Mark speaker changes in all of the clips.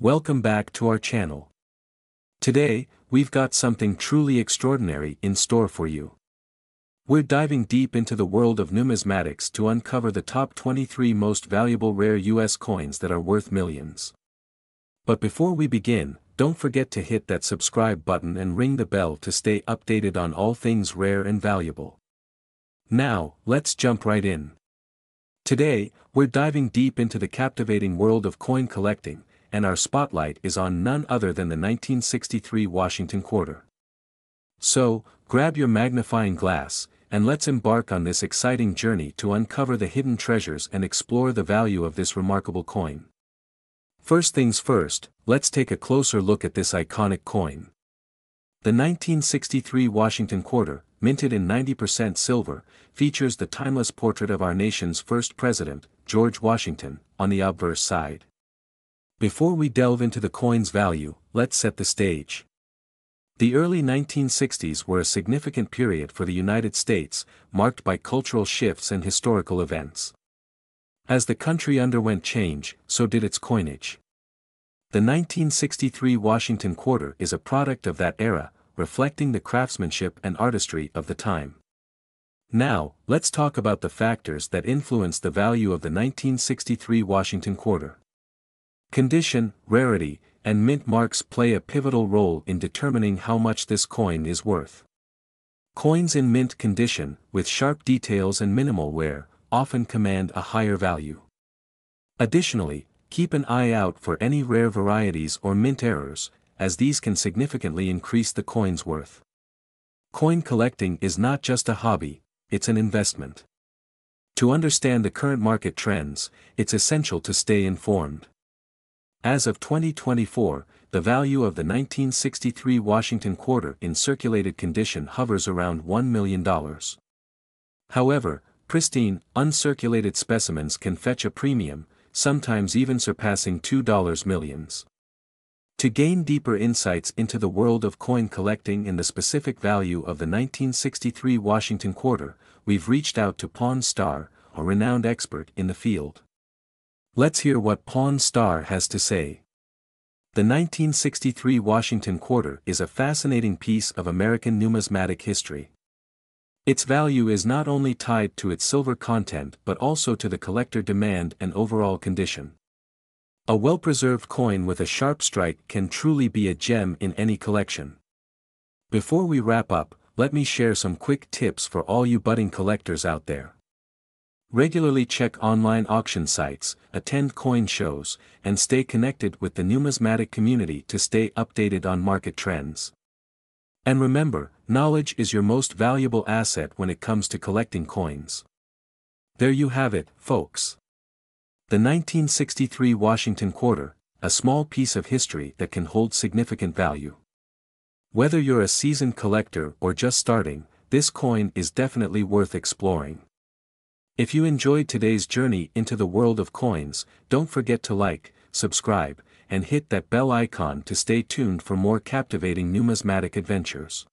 Speaker 1: Welcome back to our channel. Today, we've got something truly extraordinary in store for you. We're diving deep into the world of numismatics to uncover the top 23 most valuable rare US coins that are worth millions. But before we begin, don't forget to hit that subscribe button and ring the bell to stay updated on all things rare and valuable. Now, let's jump right in. Today, we're diving deep into the captivating world of coin collecting, and our spotlight is on none other than the 1963 Washington Quarter. So, grab your magnifying glass, and let's embark on this exciting journey to uncover the hidden treasures and explore the value of this remarkable coin. First things first, let's take a closer look at this iconic coin. The 1963 Washington Quarter, minted in 90% silver, features the timeless portrait of our nation's first president, George Washington, on the obverse side. Before we delve into the coin's value, let's set the stage. The early 1960s were a significant period for the United States, marked by cultural shifts and historical events. As the country underwent change, so did its coinage. The 1963 Washington Quarter is a product of that era, reflecting the craftsmanship and artistry of the time. Now, let's talk about the factors that influenced the value of the 1963 Washington Quarter. Condition, rarity, and mint marks play a pivotal role in determining how much this coin is worth. Coins in mint condition, with sharp details and minimal wear, often command a higher value. Additionally, keep an eye out for any rare varieties or mint errors, as these can significantly increase the coin's worth. Coin collecting is not just a hobby, it's an investment. To understand the current market trends, it's essential to stay informed. As of 2024, the value of the 1963 Washington Quarter in circulated condition hovers around $1 million. However, pristine, uncirculated specimens can fetch a premium, sometimes even surpassing $2 millions. To gain deeper insights into the world of coin collecting and the specific value of the 1963 Washington Quarter, we've reached out to Pawn Star, a renowned expert in the field. Let's hear what Pawn Star has to say. The 1963 Washington Quarter is a fascinating piece of American numismatic history. Its value is not only tied to its silver content but also to the collector demand and overall condition. A well-preserved coin with a sharp strike can truly be a gem in any collection. Before we wrap up, let me share some quick tips for all you budding collectors out there. Regularly check online auction sites, attend coin shows, and stay connected with the numismatic community to stay updated on market trends. And remember, knowledge is your most valuable asset when it comes to collecting coins. There you have it, folks. The 1963 Washington Quarter, a small piece of history that can hold significant value. Whether you're a seasoned collector or just starting, this coin is definitely worth exploring. If you enjoyed today's journey into the world of coins, don't forget to like, subscribe, and hit that bell icon to stay tuned for more captivating numismatic adventures.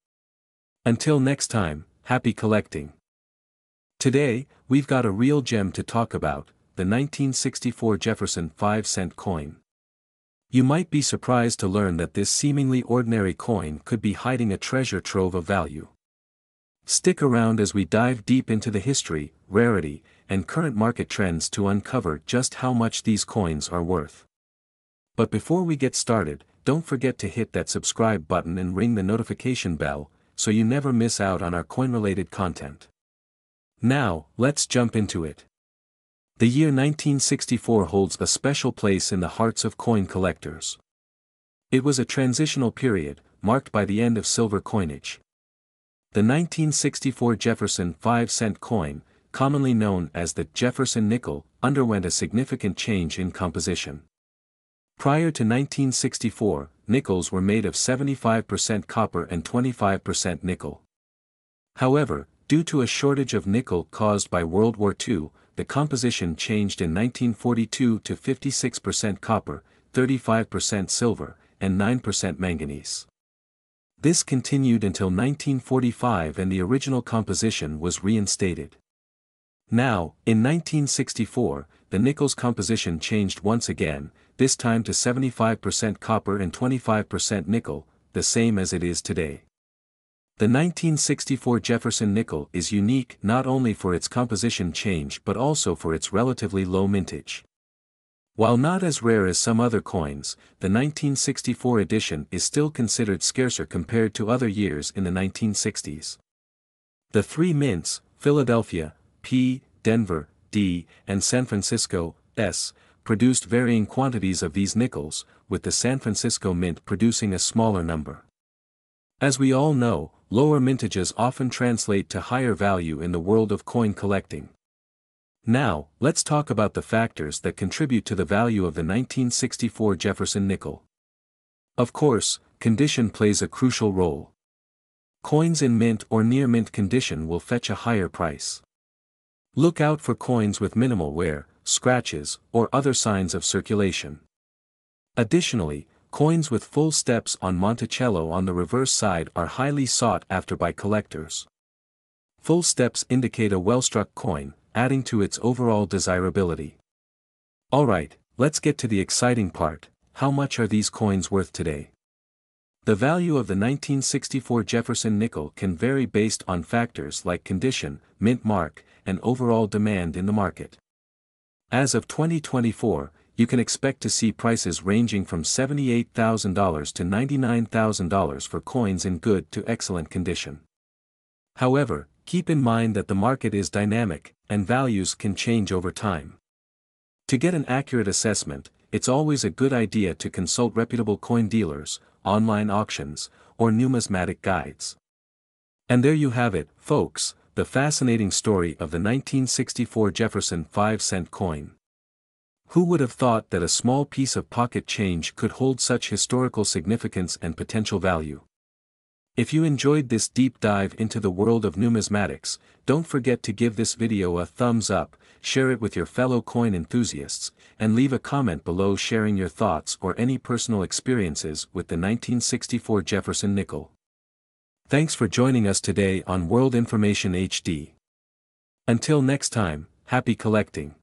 Speaker 1: Until next time, happy collecting. Today, we've got a real gem to talk about, the 1964 Jefferson 5 cent coin. You might be surprised to learn that this seemingly ordinary coin could be hiding a treasure trove of value. Stick around as we dive deep into the history, rarity, and current market trends to uncover just how much these coins are worth. But before we get started, don't forget to hit that subscribe button and ring the notification bell, so you never miss out on our coin-related content. Now, let's jump into it. The year 1964 holds a special place in the hearts of coin collectors. It was a transitional period, marked by the end of silver coinage. The 1964 Jefferson 5 cent coin, commonly known as the Jefferson nickel, underwent a significant change in composition. Prior to 1964, nickels were made of 75% copper and 25% nickel. However, due to a shortage of nickel caused by World War II, the composition changed in 1942 to 56% copper, 35% silver, and 9% manganese. This continued until 1945 and the original composition was reinstated. Now, in 1964, the nickel's composition changed once again, this time to 75% copper and 25% nickel, the same as it is today. The 1964 Jefferson nickel is unique not only for its composition change but also for its relatively low mintage. While not as rare as some other coins, the 1964 edition is still considered scarcer compared to other years in the 1960s. The three mints, Philadelphia, P, Denver, D, and San Francisco, S, produced varying quantities of these nickels, with the San Francisco Mint producing a smaller number. As we all know, lower mintages often translate to higher value in the world of coin collecting. Now, let's talk about the factors that contribute to the value of the 1964 Jefferson nickel. Of course, condition plays a crucial role. Coins in mint or near mint condition will fetch a higher price. Look out for coins with minimal wear, scratches, or other signs of circulation. Additionally, coins with full steps on Monticello on the reverse side are highly sought after by collectors. Full steps indicate a well-struck coin, adding to its overall desirability. Alright, let's get to the exciting part, how much are these coins worth today? The value of the 1964 Jefferson nickel can vary based on factors like condition, mint mark, and overall demand in the market. As of 2024, you can expect to see prices ranging from $78,000 to $99,000 for coins in good to excellent condition. However, keep in mind that the market is dynamic, and values can change over time. To get an accurate assessment, it's always a good idea to consult reputable coin dealers, online auctions, or numismatic guides. And there you have it, folks, the fascinating story of the 1964 Jefferson 5 cent coin. Who would have thought that a small piece of pocket change could hold such historical significance and potential value? If you enjoyed this deep dive into the world of numismatics, don't forget to give this video a thumbs up, share it with your fellow coin enthusiasts, and leave a comment below sharing your thoughts or any personal experiences with the 1964 Jefferson nickel. Thanks for joining us today on World Information HD. Until next time, happy collecting.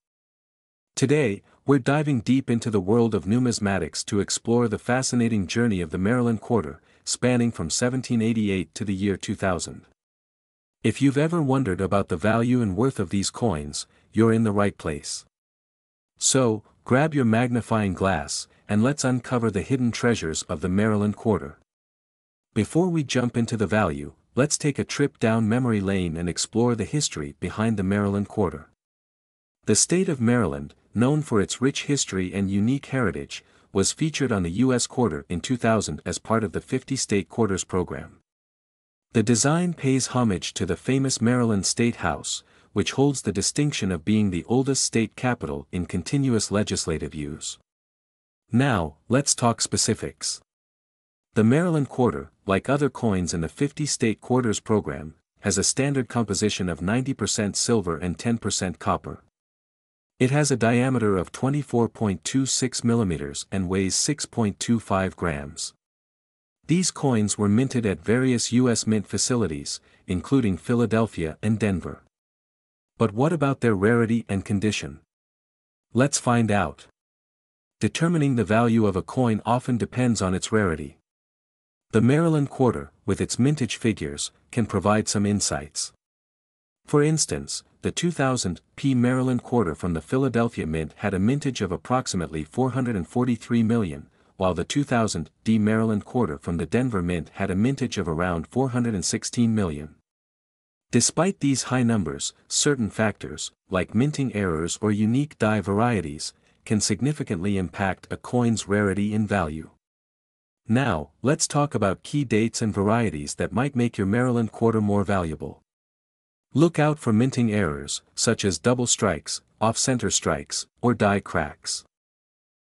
Speaker 1: Today, we're diving deep into the world of numismatics to explore the fascinating journey of the Maryland Quarter, spanning from 1788 to the year 2000. If you've ever wondered about the value and worth of these coins, you're in the right place. So, grab your magnifying glass, and let's uncover the hidden treasures of the Maryland Quarter. Before we jump into the value, let's take a trip down memory lane and explore the history behind the Maryland Quarter. The state of Maryland, known for its rich history and unique heritage, was featured on the U.S. Quarter in 2000 as part of the 50 State Quarters program. The design pays homage to the famous Maryland State House, which holds the distinction of being the oldest state capital in continuous legislative use. Now, let's talk specifics. The Maryland Quarter, like other coins in the 50 State Quarters program, has a standard composition of 90% silver and 10% copper. It has a diameter of 24.26 millimeters and weighs 6.25 grams. These coins were minted at various U.S. mint facilities, including Philadelphia and Denver. But what about their rarity and condition? Let's find out. Determining the value of a coin often depends on its rarity. The Maryland Quarter, with its mintage figures, can provide some insights. For instance, the 2000 P Maryland quarter from the Philadelphia Mint had a mintage of approximately 443 million, while the 2000 D Maryland quarter from the Denver Mint had a mintage of around 416 million. Despite these high numbers, certain factors, like minting errors or unique die varieties, can significantly impact a coin's rarity and value. Now, let's talk about key dates and varieties that might make your Maryland quarter more valuable. Look out for minting errors, such as double strikes, off-center strikes, or die cracks.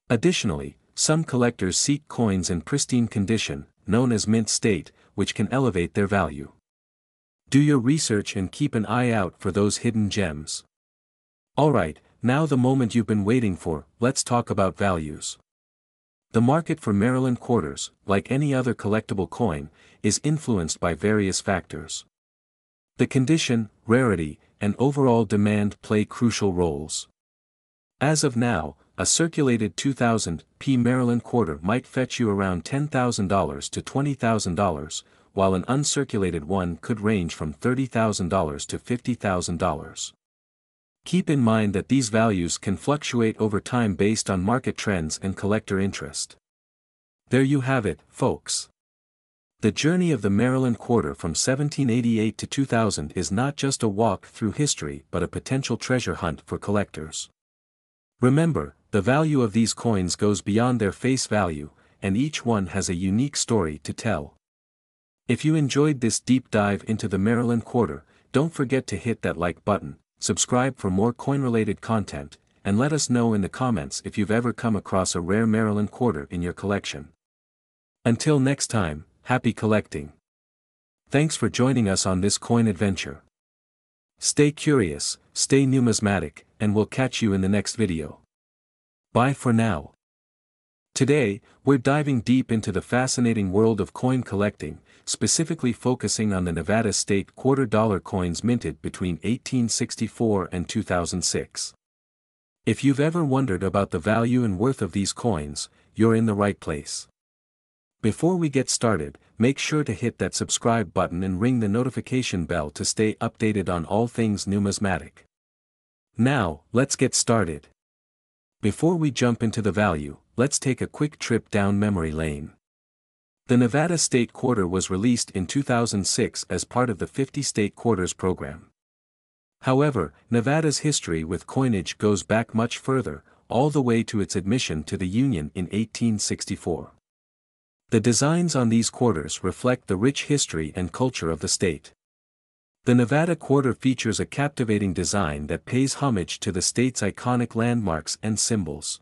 Speaker 1: Additionally, some collectors seek coins in pristine condition, known as mint state, which can elevate their value. Do your research and keep an eye out for those hidden gems. Alright, now the moment you've been waiting for, let's talk about values. The market for Maryland quarters, like any other collectible coin, is influenced by various factors. The condition, rarity, and overall demand play crucial roles. As of now, a circulated 2000 P Maryland quarter might fetch you around $10,000 to $20,000, while an uncirculated one could range from $30,000 to $50,000. Keep in mind that these values can fluctuate over time based on market trends and collector interest. There you have it, folks. The journey of the Maryland Quarter from 1788 to 2000 is not just a walk through history but a potential treasure hunt for collectors. Remember, the value of these coins goes beyond their face value, and each one has a unique story to tell. If you enjoyed this deep dive into the Maryland Quarter, don't forget to hit that like button, subscribe for more coin-related content, and let us know in the comments if you've ever come across a rare Maryland Quarter in your collection. Until next time, happy collecting. Thanks for joining us on this coin adventure. Stay curious, stay numismatic, and we'll catch you in the next video. Bye for now. Today, we're diving deep into the fascinating world of coin collecting, specifically focusing on the Nevada state quarter dollar coins minted between 1864 and 2006. If you've ever wondered about the value and worth of these coins, you're in the right place. Before we get started, make sure to hit that subscribe button and ring the notification bell to stay updated on all things numismatic. Now, let's get started. Before we jump into the value, let's take a quick trip down memory lane. The Nevada State Quarter was released in 2006 as part of the 50 State Quarters program. However, Nevada's history with coinage goes back much further, all the way to its admission to the Union in 1864. The designs on these quarters reflect the rich history and culture of the state. The Nevada quarter features a captivating design that pays homage to the state's iconic landmarks and symbols.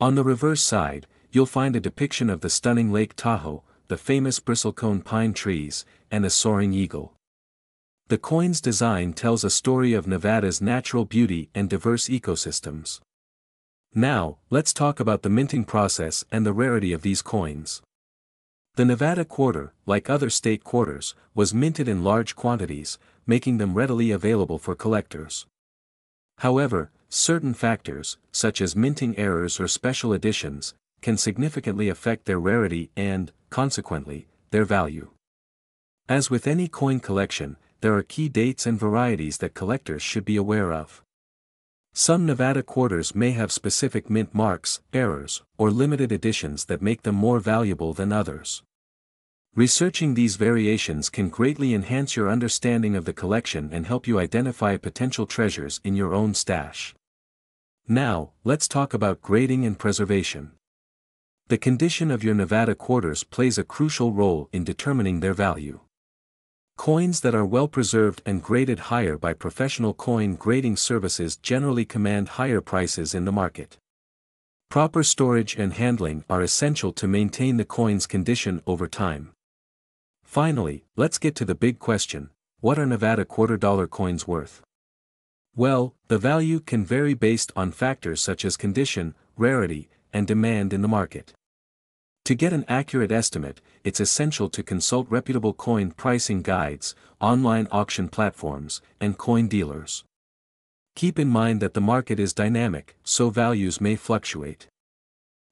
Speaker 1: On the reverse side, you'll find a depiction of the stunning Lake Tahoe, the famous bristlecone pine trees, and a soaring eagle. The coin's design tells a story of Nevada's natural beauty and diverse ecosystems. Now, let's talk about the minting process and the rarity of these coins. The Nevada quarter, like other state quarters, was minted in large quantities, making them readily available for collectors. However, certain factors, such as minting errors or special editions, can significantly affect their rarity and, consequently, their value. As with any coin collection, there are key dates and varieties that collectors should be aware of. Some Nevada quarters may have specific mint marks, errors, or limited editions that make them more valuable than others. Researching these variations can greatly enhance your understanding of the collection and help you identify potential treasures in your own stash. Now, let's talk about grading and preservation. The condition of your Nevada quarters plays a crucial role in determining their value. Coins that are well preserved and graded higher by professional coin grading services generally command higher prices in the market. Proper storage and handling are essential to maintain the coin's condition over time. Finally, let's get to the big question, what are Nevada quarter dollar coins worth? Well, the value can vary based on factors such as condition, rarity, and demand in the market. To get an accurate estimate, it's essential to consult reputable coin pricing guides, online auction platforms, and coin dealers. Keep in mind that the market is dynamic, so values may fluctuate.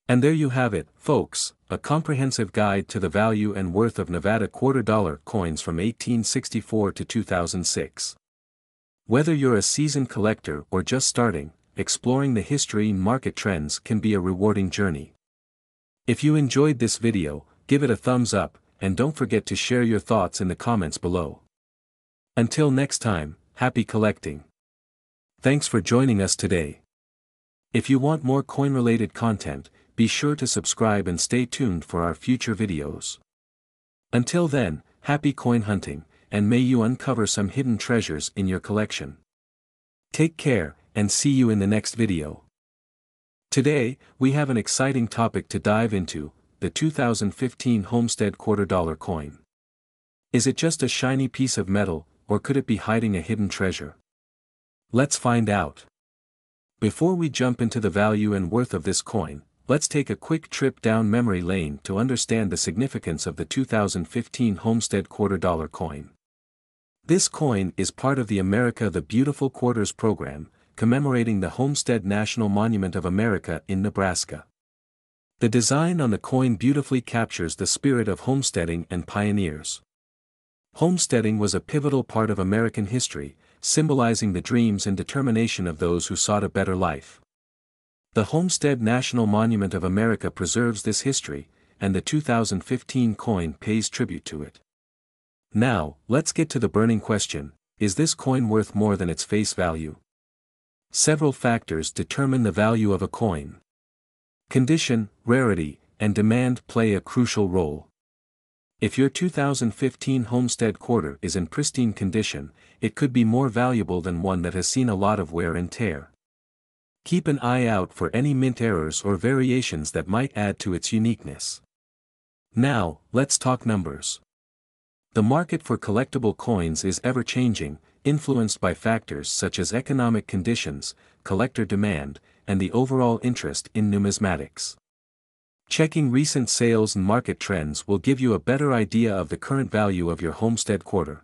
Speaker 1: And there you have it, folks, a comprehensive guide to the value and worth of Nevada quarter dollar coins from 1864 to 2006. Whether you're a seasoned collector or just starting, exploring the history and market trends can be a rewarding journey. If you enjoyed this video, give it a thumbs up, and don't forget to share your thoughts in the comments below. Until next time, happy collecting. Thanks for joining us today. If you want more coin-related content, be sure to subscribe and stay tuned for our future videos. Until then, happy coin hunting, and may you uncover some hidden treasures in your collection. Take care, and see you in the next video. Today, we have an exciting topic to dive into, the 2015 Homestead Quarter Dollar Coin. Is it just a shiny piece of metal, or could it be hiding a hidden treasure? Let's find out. Before we jump into the value and worth of this coin, let's take a quick trip down memory lane to understand the significance of the 2015 Homestead Quarter Dollar Coin. This coin is part of the America the Beautiful Quarters program, commemorating the Homestead National Monument of America in Nebraska. The design on the coin beautifully captures the spirit of homesteading and pioneers. Homesteading was a pivotal part of American history, symbolizing the dreams and determination of those who sought a better life. The Homestead National Monument of America preserves this history, and the 2015 coin pays tribute to it. Now, let's get to the burning question, is this coin worth more than its face value? Several factors determine the value of a coin. Condition, rarity, and demand play a crucial role. If your 2015 Homestead quarter is in pristine condition, it could be more valuable than one that has seen a lot of wear and tear. Keep an eye out for any mint errors or variations that might add to its uniqueness. Now, let's talk numbers. The market for collectible coins is ever changing, influenced by factors such as economic conditions, collector demand, and the overall interest in numismatics. Checking recent sales and market trends will give you a better idea of the current value of your homestead quarter.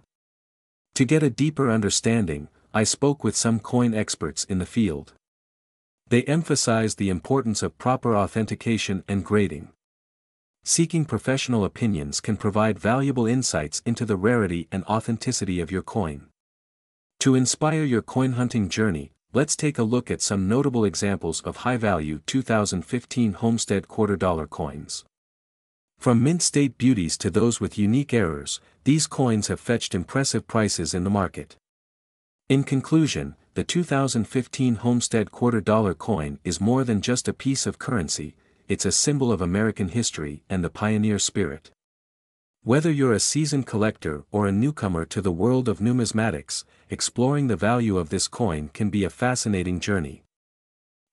Speaker 1: To get a deeper understanding, I spoke with some coin experts in the field. They emphasized the importance of proper authentication and grading. Seeking professional opinions can provide valuable insights into the rarity and authenticity of your coin. To inspire your coin hunting journey, let's take a look at some notable examples of high-value 2015 Homestead quarter dollar coins. From mint state beauties to those with unique errors, these coins have fetched impressive prices in the market. In conclusion, the 2015 Homestead quarter dollar coin is more than just a piece of currency, it's a symbol of American history and the pioneer spirit. Whether you're a seasoned collector or a newcomer to the world of numismatics, exploring the value of this coin can be a fascinating journey.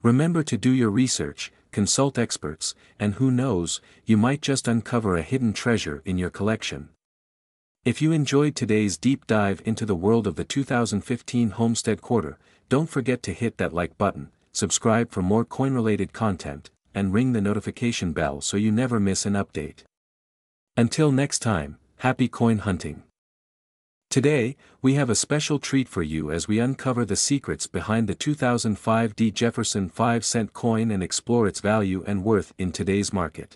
Speaker 1: Remember to do your research, consult experts, and who knows, you might just uncover a hidden treasure in your collection. If you enjoyed today's deep dive into the world of the 2015 Homestead Quarter, don't forget to hit that like button, subscribe for more coin-related content, and ring the notification bell so you never miss an update. Until next time, happy coin hunting. Today, we have a special treat for you as we uncover the secrets behind the 2005 D. Jefferson 5 cent coin and explore its value and worth in today's market.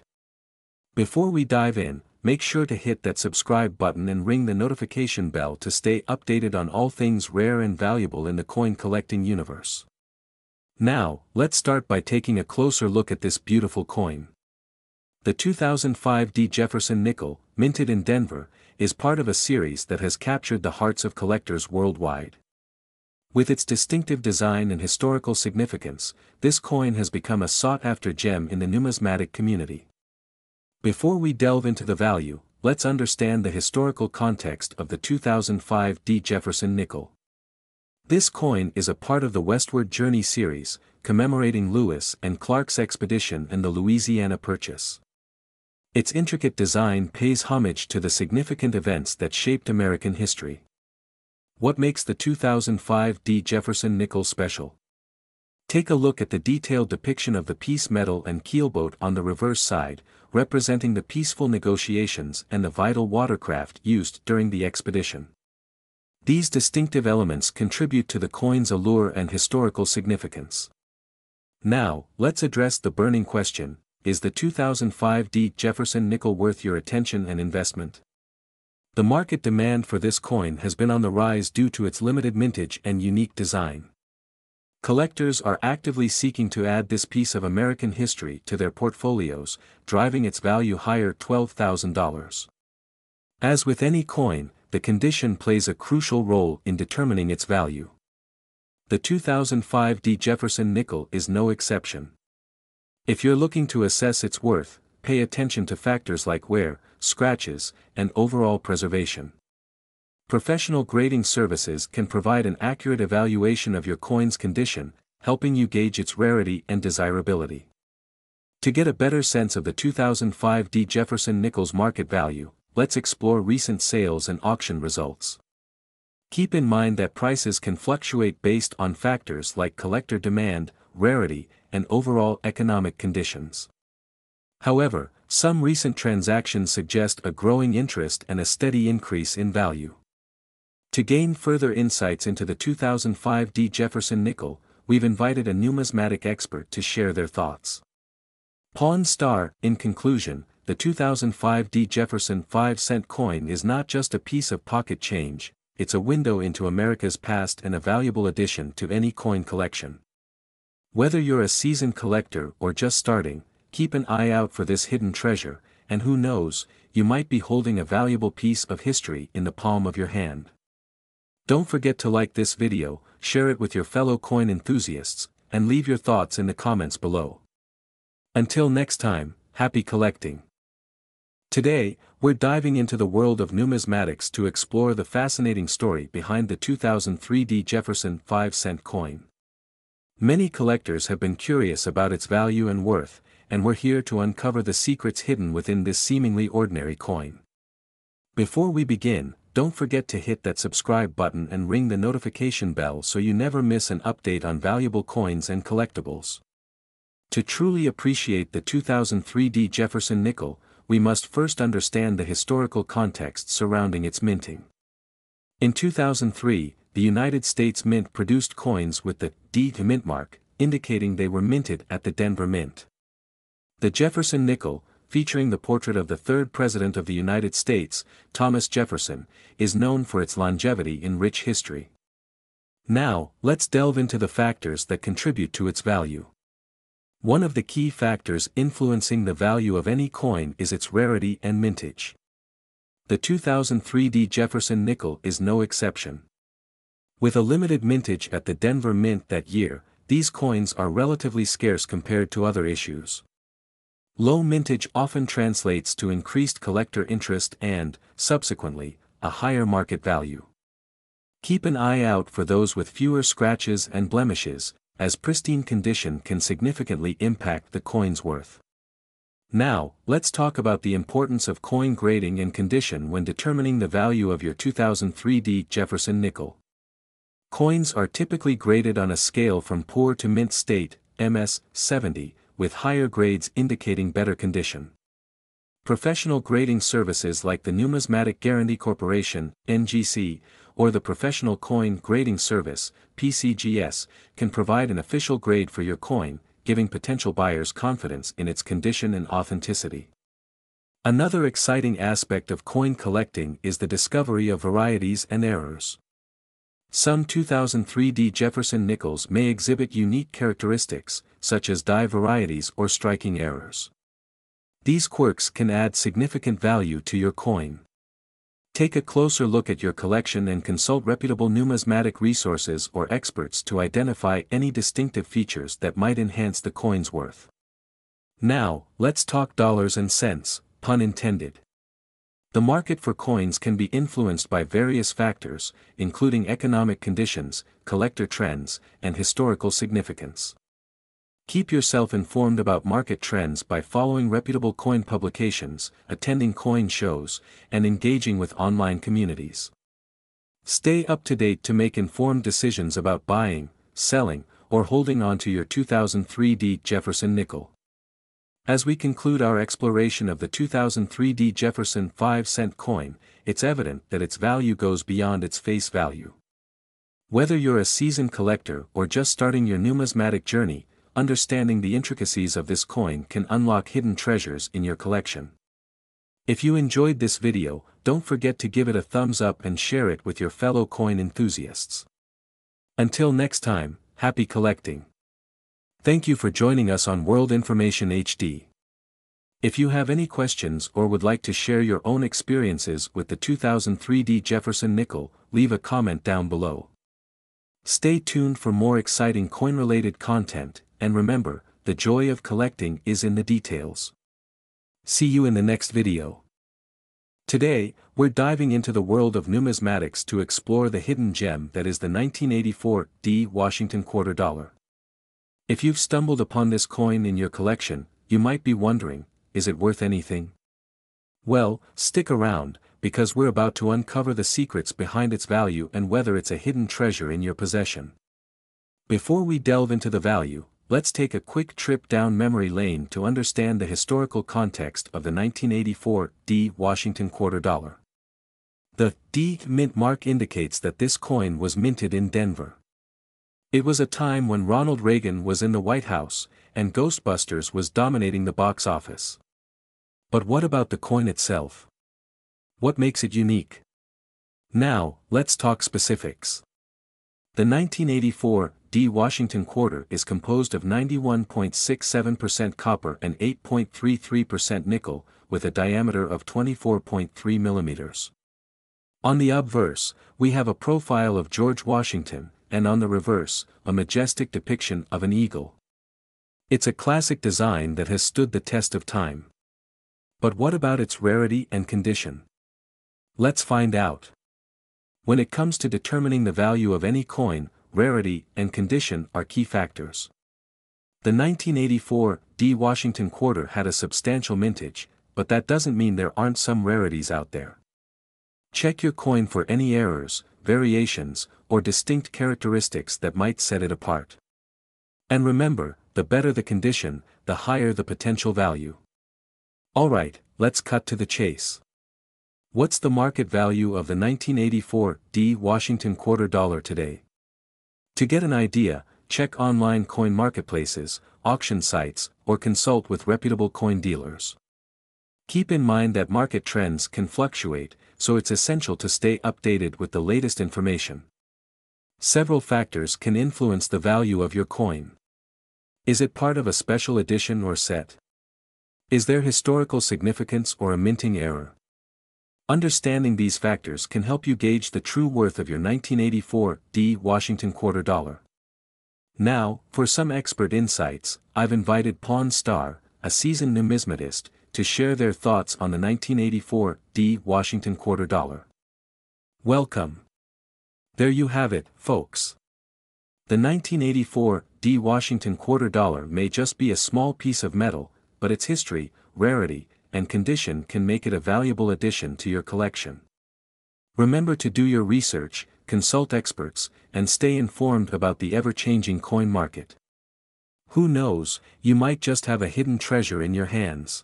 Speaker 1: Before we dive in, make sure to hit that subscribe button and ring the notification bell to stay updated on all things rare and valuable in the coin collecting universe. Now, let's start by taking a closer look at this beautiful coin. The 2005 D. Jefferson nickel, minted in Denver, is part of a series that has captured the hearts of collectors worldwide. With its distinctive design and historical significance, this coin has become a sought-after gem in the numismatic community. Before we delve into the value, let's understand the historical context of the 2005 D. Jefferson nickel. This coin is a part of the Westward Journey series, commemorating Lewis and Clark's expedition and the Louisiana Purchase. Its intricate design pays homage to the significant events that shaped American history. What makes the 2005 D. Jefferson nickel special? Take a look at the detailed depiction of the peace medal and keelboat on the reverse side, representing the peaceful negotiations and the vital watercraft used during the expedition. These distinctive elements contribute to the coin's allure and historical significance. Now, let's address the burning question, is the 2005 D. Jefferson nickel worth your attention and investment? The market demand for this coin has been on the rise due to its limited mintage and unique design. Collectors are actively seeking to add this piece of American history to their portfolios, driving its value higher $12,000. As with any coin, the condition plays a crucial role in determining its value. The 2005 D. Jefferson nickel is no exception. If you're looking to assess its worth, pay attention to factors like wear, scratches, and overall preservation. Professional grading services can provide an accurate evaluation of your coin's condition, helping you gauge its rarity and desirability. To get a better sense of the 2005 D. Jefferson nickel's market value, let's explore recent sales and auction results. Keep in mind that prices can fluctuate based on factors like collector demand, rarity, and overall economic conditions. However, some recent transactions suggest a growing interest and a steady increase in value. To gain further insights into the 2005 D. Jefferson nickel, we've invited a numismatic expert to share their thoughts. Pawn Star, in conclusion, the 2005 D. Jefferson 5 cent coin is not just a piece of pocket change, it's a window into America's past and a valuable addition to any coin collection. Whether you're a seasoned collector or just starting, keep an eye out for this hidden treasure, and who knows, you might be holding a valuable piece of history in the palm of your hand. Don't forget to like this video, share it with your fellow coin enthusiasts, and leave your thoughts in the comments below. Until next time, happy collecting. Today, we're diving into the world of numismatics to explore the fascinating story behind the 2003 D. Jefferson 5 cent coin. Many collectors have been curious about its value and worth, and we're here to uncover the secrets hidden within this seemingly ordinary coin. Before we begin, don't forget to hit that subscribe button and ring the notification bell so you never miss an update on valuable coins and collectibles. To truly appreciate the 2003 D. Jefferson nickel, we must first understand the historical context surrounding its minting. In 2003, the United States Mint produced coins with the D mint mark, indicating they were minted at the Denver Mint. The Jefferson nickel, featuring the portrait of the third President of the United States, Thomas Jefferson, is known for its longevity in rich history. Now, let's delve into the factors that contribute to its value. One of the key factors influencing the value of any coin is its rarity and mintage. The 2003 D Jefferson nickel is no exception. With a limited mintage at the Denver Mint that year, these coins are relatively scarce compared to other issues. Low mintage often translates to increased collector interest and, subsequently, a higher market value. Keep an eye out for those with fewer scratches and blemishes, as pristine condition can significantly impact the coin's worth. Now, let's talk about the importance of coin grading and condition when determining the value of your 2003 D Jefferson nickel. Coins are typically graded on a scale from poor to mint state, MS 70, with higher grades indicating better condition. Professional grading services like the Numismatic Guarantee Corporation, NGC, or the Professional Coin Grading Service, PCGS, can provide an official grade for your coin, giving potential buyers confidence in its condition and authenticity. Another exciting aspect of coin collecting is the discovery of varieties and errors. Some 2003 D Jefferson nickels may exhibit unique characteristics, such as die varieties or striking errors. These quirks can add significant value to your coin. Take a closer look at your collection and consult reputable numismatic resources or experts to identify any distinctive features that might enhance the coin's worth. Now, let's talk dollars and cents, pun intended. The market for coins can be influenced by various factors, including economic conditions, collector trends, and historical significance. Keep yourself informed about market trends by following reputable coin publications, attending coin shows, and engaging with online communities. Stay up to date to make informed decisions about buying, selling, or holding on to your 2003 D Jefferson nickel. As we conclude our exploration of the 2003 D Jefferson 5 cent coin, it's evident that its value goes beyond its face value. Whether you're a seasoned collector or just starting your numismatic journey, understanding the intricacies of this coin can unlock hidden treasures in your collection. If you enjoyed this video, don't forget to give it a thumbs up and share it with your fellow coin enthusiasts. Until next time, happy collecting. Thank you for joining us on World Information HD. If you have any questions or would like to share your own experiences with the 2003 D Jefferson nickel, leave a comment down below. Stay tuned for more exciting coin-related content, and remember, the joy of collecting is in the details. See you in the next video. Today, we're diving into the world of numismatics to explore the hidden gem that is the 1984 D Washington quarter dollar. If you've stumbled upon this coin in your collection, you might be wondering, is it worth anything? Well, stick around, because we're about to uncover the secrets behind its value and whether it's a hidden treasure in your possession. Before we delve into the value, let's take a quick trip down memory lane to understand the historical context of the 1984 D Washington quarter dollar. The D mint mark indicates that this coin was minted in Denver. It was a time when Ronald Reagan was in the White House, and Ghostbusters was dominating the box office. But what about the coin itself? What makes it unique? Now, let's talk specifics. The 1984 D Washington quarter is composed of 91.67% copper and 8.33% nickel, with a diameter of 24.3 mm. On the obverse, we have a profile of George Washington, and on the reverse, a majestic depiction of an eagle. It's a classic design that has stood the test of time. But what about its rarity and condition? Let's find out. When it comes to determining the value of any coin, rarity and condition are key factors. The 1984 D. Washington quarter had a substantial mintage, but that doesn't mean there aren't some rarities out there. Check your coin for any errors, variations, or distinct characteristics that might set it apart. And remember, the better the condition, the higher the potential value. Alright, let's cut to the chase. What's the market value of the 1984 D Washington quarter dollar today? To get an idea, check online coin marketplaces, auction sites, or consult with reputable coin dealers. Keep in mind that market trends can fluctuate, so it's essential to stay updated with the latest information. Several factors can influence the value of your coin. Is it part of a special edition or set? Is there historical significance or a minting error? Understanding these factors can help you gauge the true worth of your 1984 D Washington quarter dollar. Now, for some expert insights, I've invited Pawn Star, a seasoned numismatist, to share their thoughts on the 1984 D Washington quarter dollar. Welcome. There you have it, folks. The 1984 D Washington quarter dollar may just be a small piece of metal, but its history, rarity, and condition can make it a valuable addition to your collection. Remember to do your research, consult experts, and stay informed about the ever-changing coin market. Who knows, you might just have a hidden treasure in your hands.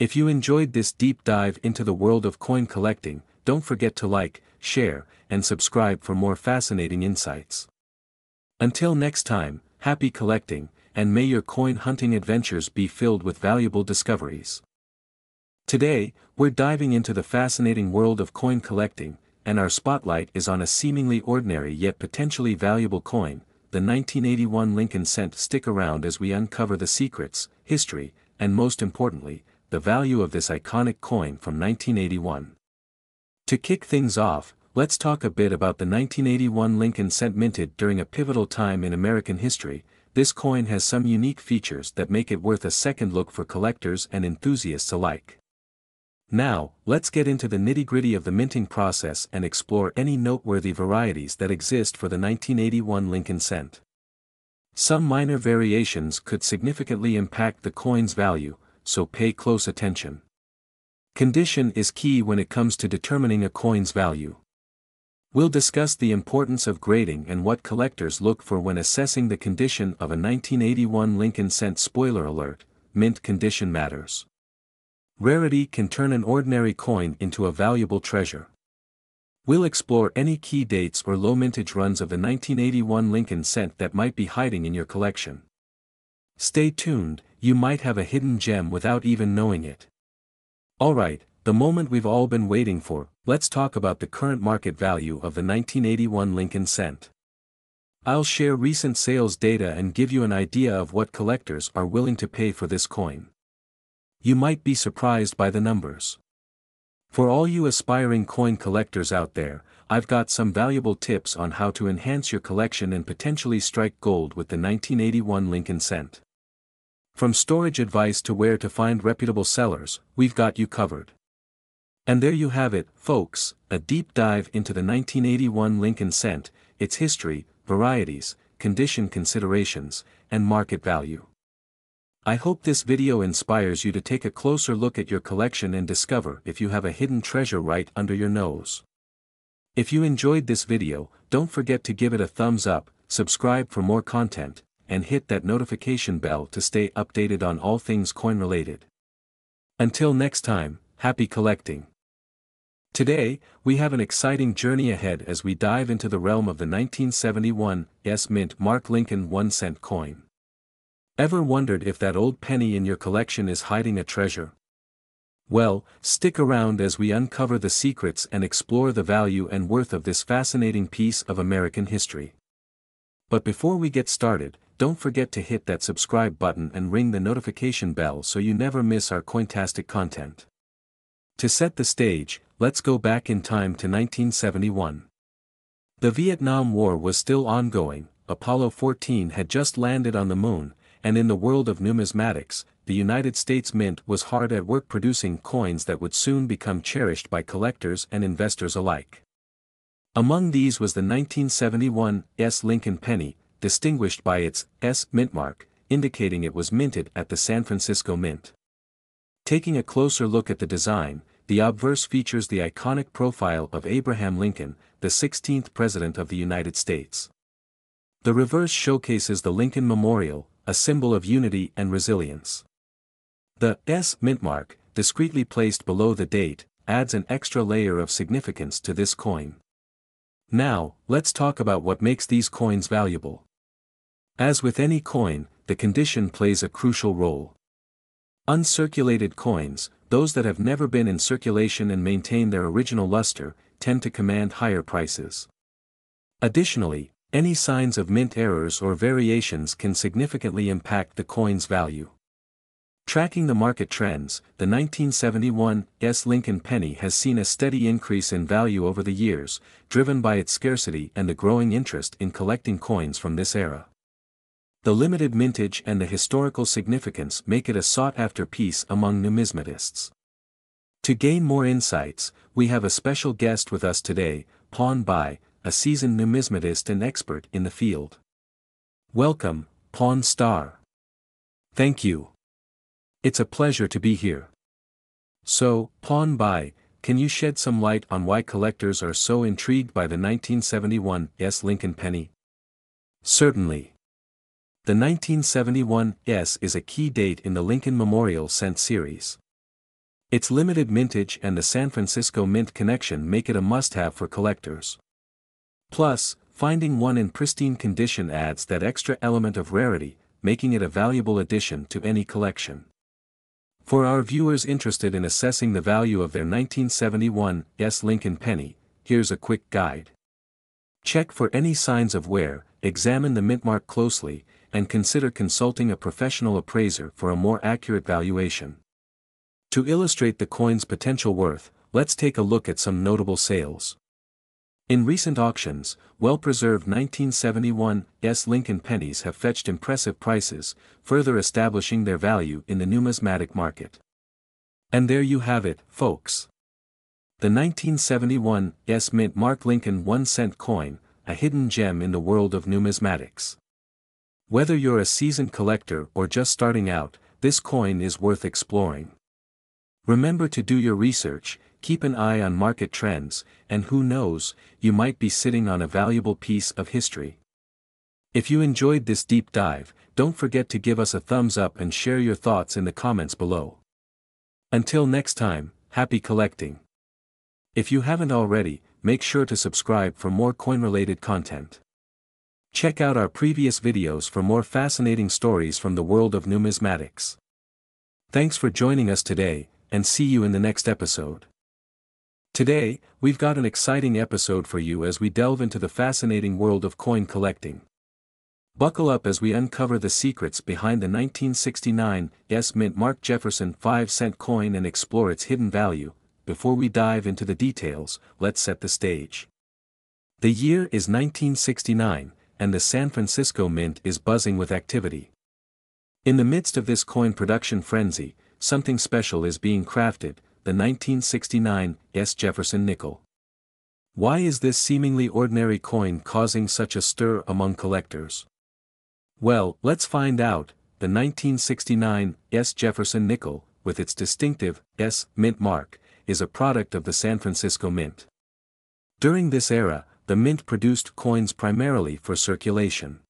Speaker 1: If you enjoyed this deep dive into the world of coin collecting, don't forget to like, share, and subscribe for more fascinating insights. Until next time, happy collecting, and may your coin hunting adventures be filled with valuable discoveries. Today, we're diving into the fascinating world of coin collecting, and our spotlight is on a seemingly ordinary yet potentially valuable coin, the 1981 Lincoln cent. Stick around as we uncover the secrets, history, and most importantly, the value of this iconic coin from 1981. To kick things off, let's talk a bit about the 1981 Lincoln cent minted during a pivotal time in American history. This coin has some unique features that make it worth a second look for collectors and enthusiasts alike. Now, let's get into the nitty-gritty of the minting process and explore any noteworthy varieties that exist for the 1981 Lincoln cent. Some minor variations could significantly impact the coin's value, so pay close attention. Condition is key when it comes to determining a coin's value. We'll discuss the importance of grading and what collectors look for when assessing the condition of a 1981 Lincoln cent spoiler alert, mint condition matters. Rarity can turn an ordinary coin into a valuable treasure. We'll explore any key dates or low mintage runs of the 1981 Lincoln cent that might be hiding in your collection. Stay tuned, you might have a hidden gem without even knowing it. Alright, the moment we've all been waiting for, let's talk about the current market value of the 1981 Lincoln cent. I'll share recent sales data and give you an idea of what collectors are willing to pay for this coin you might be surprised by the numbers. For all you aspiring coin collectors out there, I've got some valuable tips on how to enhance your collection and potentially strike gold with the 1981 Lincoln cent. From storage advice to where to find reputable sellers, we've got you covered. And there you have it, folks, a deep dive into the 1981 Lincoln cent, its history, varieties, condition considerations, and market value. I hope this video inspires you to take a closer look at your collection and discover if you have a hidden treasure right under your nose. If you enjoyed this video, don't forget to give it a thumbs up, subscribe for more content, and hit that notification bell to stay updated on all things coin related. Until next time, happy collecting. Today, we have an exciting journey ahead as we dive into the realm of the 1971 S Mint Mark Lincoln 1 cent coin. Ever wondered if that old penny in your collection is hiding a treasure? Well, stick around as we uncover the secrets and explore the value and worth of this fascinating piece of American history. But before we get started, don't forget to hit that subscribe button and ring the notification bell so you never miss our Cointastic content. To set the stage, let's go back in time to 1971. The Vietnam War was still ongoing, Apollo 14 had just landed on the moon, and in the world of numismatics, the United States Mint was hard at work producing coins that would soon become cherished by collectors and investors alike. Among these was the 1971 S. Lincoln penny, distinguished by its S. mint mark, indicating it was minted at the San Francisco Mint. Taking a closer look at the design, the obverse features the iconic profile of Abraham Lincoln, the 16th President of the United States. The reverse showcases the Lincoln Memorial, a symbol of unity and resilience. The S mint mark, discreetly placed below the date, adds an extra layer of significance to this coin. Now, let's talk about what makes these coins valuable. As with any coin, the condition plays a crucial role. Uncirculated coins, those that have never been in circulation and maintain their original luster, tend to command higher prices. Additionally, any signs of mint errors or variations can significantly impact the coin's value. Tracking the market trends, the 1971 S. Lincoln penny has seen a steady increase in value over the years, driven by its scarcity and the growing interest in collecting coins from this era. The limited mintage and the historical significance make it a sought-after piece among numismatists. To gain more insights, we have a special guest with us today, Pawn Bai, a seasoned numismatist and expert in the field. Welcome, Pawn Star. Thank you. It's a pleasure to be here. So, Pawn Bai, can you shed some light on why collectors are so intrigued by the 1971 S. Lincoln penny? Certainly. The 1971 S is a key date in the Lincoln Memorial Cent series. Its limited mintage and the San Francisco Mint connection make it a must-have for collectors. Plus, finding one in pristine condition adds that extra element of rarity, making it a valuable addition to any collection. For our viewers interested in assessing the value of their 1971 S Lincoln penny, here's a quick guide. Check for any signs of wear, examine the mint mark closely, and consider consulting a professional appraiser for a more accurate valuation. To illustrate the coin's potential worth, let's take a look at some notable sales. In recent auctions, well-preserved 1971 S. Lincoln pennies have fetched impressive prices, further establishing their value in the numismatic market. And there you have it, folks. The 1971 S. Mint Mark Lincoln 1 cent coin, a hidden gem in the world of numismatics. Whether you're a seasoned collector or just starting out, this coin is worth exploring. Remember to do your research, keep an eye on market trends, and who knows, you might be sitting on a valuable piece of history. If you enjoyed this deep dive, don't forget to give us a thumbs up and share your thoughts in the comments below. Until next time, happy collecting. If you haven't already, make sure to subscribe for more coin-related content. Check out our previous videos for more fascinating stories from the world of numismatics. Thanks for joining us today, and see you in the next episode. Today, we've got an exciting episode for you as we delve into the fascinating world of coin collecting. Buckle up as we uncover the secrets behind the 1969 S Mint Mark Jefferson 5 cent coin and explore its hidden value. Before we dive into the details, let's set the stage. The year is 1969, and the San Francisco Mint is buzzing with activity. In the midst of this coin production frenzy, something special is being crafted, the 1969 S. Jefferson nickel. Why is this seemingly ordinary coin causing such a stir among collectors? Well, let's find out, the 1969 S. Jefferson nickel, with its distinctive S. Mint mark, is a product of the San Francisco Mint. During this era, the mint produced coins primarily for circulation.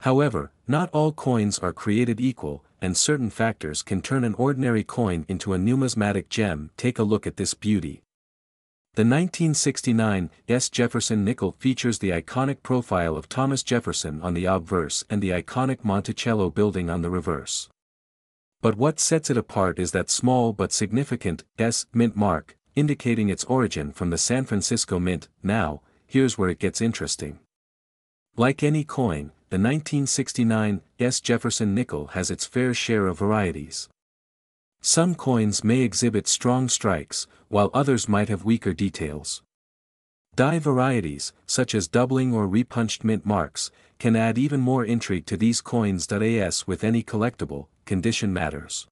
Speaker 1: However, not all coins are created equal, and certain factors can turn an ordinary coin into a numismatic gem. Take a look at this beauty. The 1969 S. Jefferson nickel features the iconic profile of Thomas Jefferson on the obverse and the iconic Monticello building on the reverse. But what sets it apart is that small but significant S mint mark, indicating its origin from the San Francisco Mint. Now, here's where it gets interesting. Like any coin, the 1969 S. Jefferson nickel has its fair share of varieties. Some coins may exhibit strong strikes, while others might have weaker details. Die varieties, such as doubling or repunched mint marks, can add even more intrigue to these coins. As with any collectible, condition matters.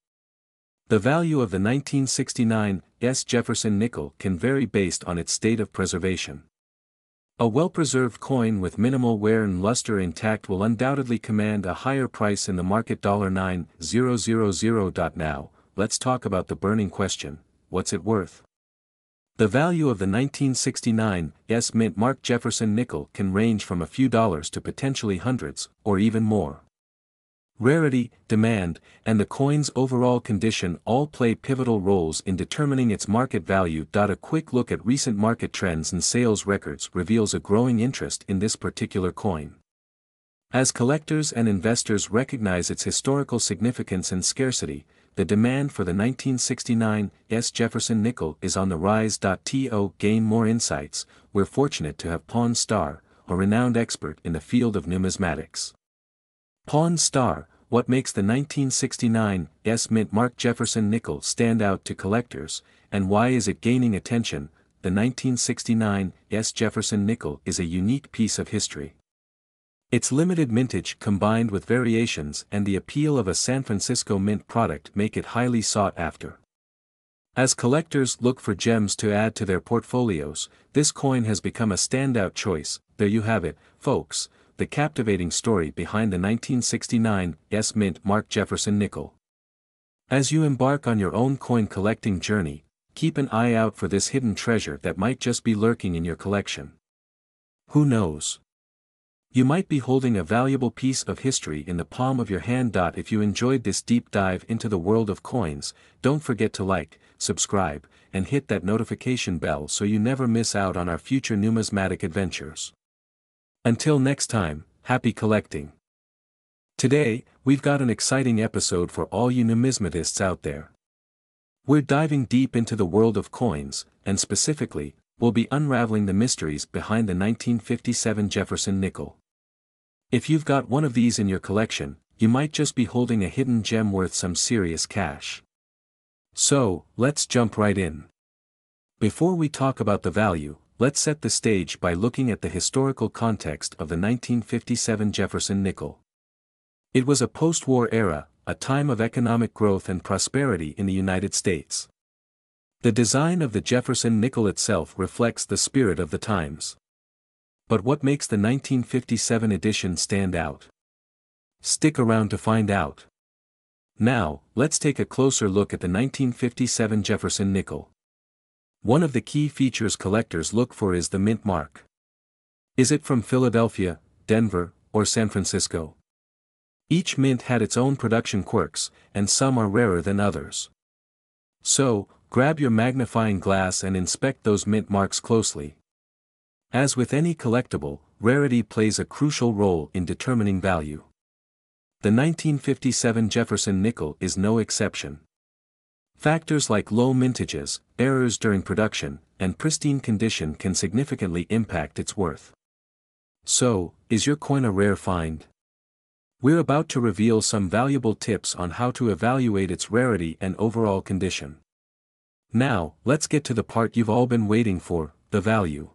Speaker 1: The value of the 1969 S. Jefferson nickel can vary based on its state of preservation. A well-preserved coin with minimal wear and luster intact will undoubtedly command a higher price in the market. $9000. Now, let's talk about the burning question, what's it worth? The value of the 1969 S Mint Mark Jefferson nickel can range from a few dollars to potentially hundreds, or even more. Rarity, demand, and the coin's overall condition all play pivotal roles in determining its market value. A quick look at recent market trends and sales records reveals a growing interest in this particular coin. As collectors and investors recognize its historical significance and scarcity, the demand for the 1969 S. Jefferson nickel is on the rise. To gain more insights, we're fortunate to have Pawn Star, a renowned expert in the field of numismatics. Pawn Star, what makes the 1969 S. Mint Mark Jefferson nickel stand out to collectors, and why is it gaining attention? The 1969 S. Jefferson nickel is a unique piece of history. Its limited mintage combined with variations and the appeal of a San Francisco Mint product make it highly sought after. As collectors look for gems to add to their portfolios, this coin has become a standout choice. There you have it, folks, the captivating story behind the 1969 S Mint Mark Jefferson nickel. As you embark on your own coin collecting journey, keep an eye out for this hidden treasure that might just be lurking in your collection. Who knows? You might be holding a valuable piece of history in the palm of your hand. If you enjoyed this deep dive into the world of coins, don't forget to like, subscribe, and hit that notification bell so you never miss out on our future numismatic adventures. Until next time, happy collecting. Today, we've got an exciting episode for all you numismatists out there. We're diving deep into the world of coins, and specifically, we'll be unraveling the mysteries behind the 1957 Jefferson nickel. If you've got one of these in your collection, you might just be holding a hidden gem worth some serious cash. So, let's jump right in. Before we talk about the value, let's set the stage by looking at the historical context of the 1957 Jefferson nickel. It was a post-war era, a time of economic growth and prosperity in the United States. The design of the Jefferson nickel itself reflects the spirit of the times. But what makes the 1957 edition stand out? Stick around to find out. Now, let's take a closer look at the 1957 Jefferson nickel. One of the key features collectors look for is the mint mark. Is it from Philadelphia, Denver, or San Francisco? Each mint had its own production quirks, and some are rarer than others. So, grab your magnifying glass and inspect those mint marks closely. As with any collectible, rarity plays a crucial role in determining value. The 1957 Jefferson nickel is no exception. Factors like low mintages, errors during production, and pristine condition can significantly impact its worth. So, is your coin a rare find? We're about to reveal some valuable tips on how to evaluate its rarity and overall condition. Now, let's get to the part you've all been waiting for, the value.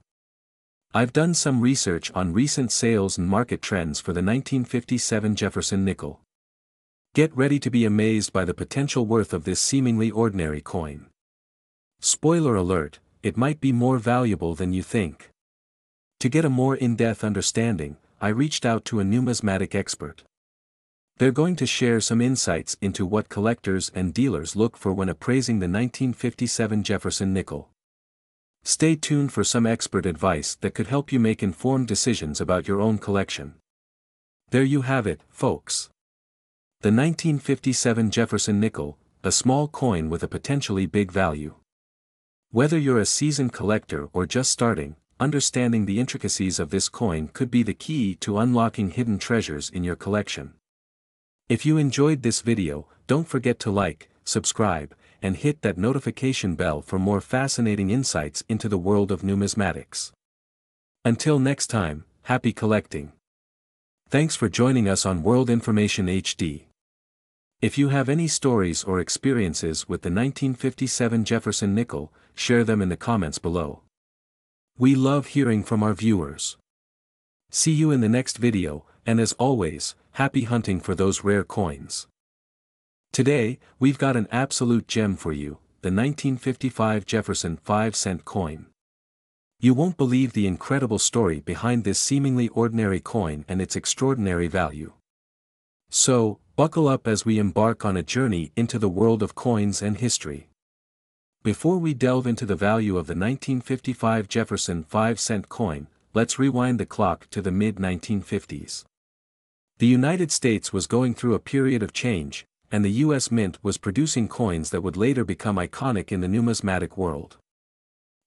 Speaker 1: I've done some research on recent sales and market trends for the 1957 Jefferson nickel. Get ready to be amazed by the potential worth of this seemingly ordinary coin. Spoiler alert, it might be more valuable than you think. To get a more in-depth understanding, I reached out to a numismatic expert. They're going to share some insights into what collectors and dealers look for when appraising the 1957 Jefferson nickel. Stay tuned for some expert advice that could help you make informed decisions about your own collection. There you have it, folks. The 1957 Jefferson nickel, a small coin with a potentially big value. Whether you're a seasoned collector or just starting, understanding the intricacies of this coin could be the key to unlocking hidden treasures in your collection. If you enjoyed this video, don't forget to like, subscribe, and hit that notification bell for more fascinating insights into the world of numismatics. Until next time, happy collecting. Thanks for joining us on World Information HD. If you have any stories or experiences with the 1957 Jefferson nickel, share them in the comments below. We love hearing from our viewers. See you in the next video, and as always, happy hunting for those rare coins. Today, we've got an absolute gem for you, the 1955 Jefferson 5 cent coin. You won't believe the incredible story behind this seemingly ordinary coin and its extraordinary value. So, buckle up as we embark on a journey into the world of coins and history. Before we delve into the value of the 1955 Jefferson 5 cent coin, let's rewind the clock to the mid 1950s. The United States was going through a period of change, and the US Mint was producing coins that would later become iconic in the numismatic world.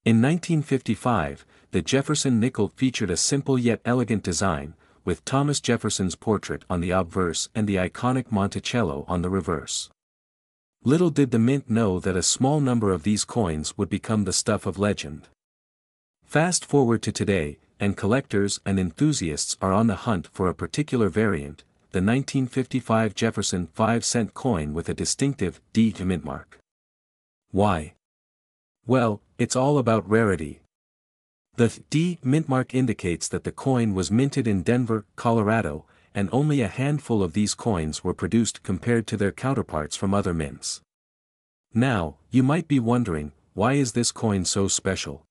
Speaker 1: In 1955, the Jefferson nickel featured a simple yet elegant design, with Thomas Jefferson's portrait on the obverse and the iconic Monticello on the reverse. Little did the mint know that a small number of these coins would become the stuff of legend. Fast forward to today, and collectors and enthusiasts are on the hunt for a particular variant, the 1955 Jefferson 5 cent coin with a distinctive D mint mark. Why? Well, it's all about rarity. The D mint mark indicates that the coin was minted in Denver, Colorado, and only a handful of these coins were produced compared to their counterparts from other mints. Now, you might be wondering, why is this coin so special?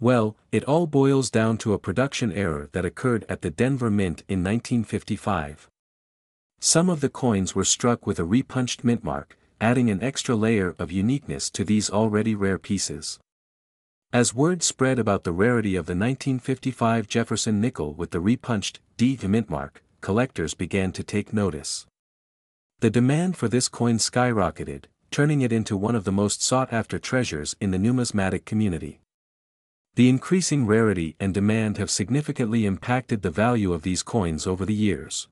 Speaker 1: Well, it all boils down to a production error that occurred at the Denver Mint in 1955. Some of the coins were struck with a repunched mint mark, adding an extra layer of uniqueness to these already rare pieces. As word spread about the rarity of the 1955 Jefferson nickel with the repunched D mint mark, collectors began to take notice. The demand for this coin skyrocketed, turning it into one of the most sought-after treasures in the numismatic community. The increasing rarity and demand have significantly impacted the value of these coins over the years.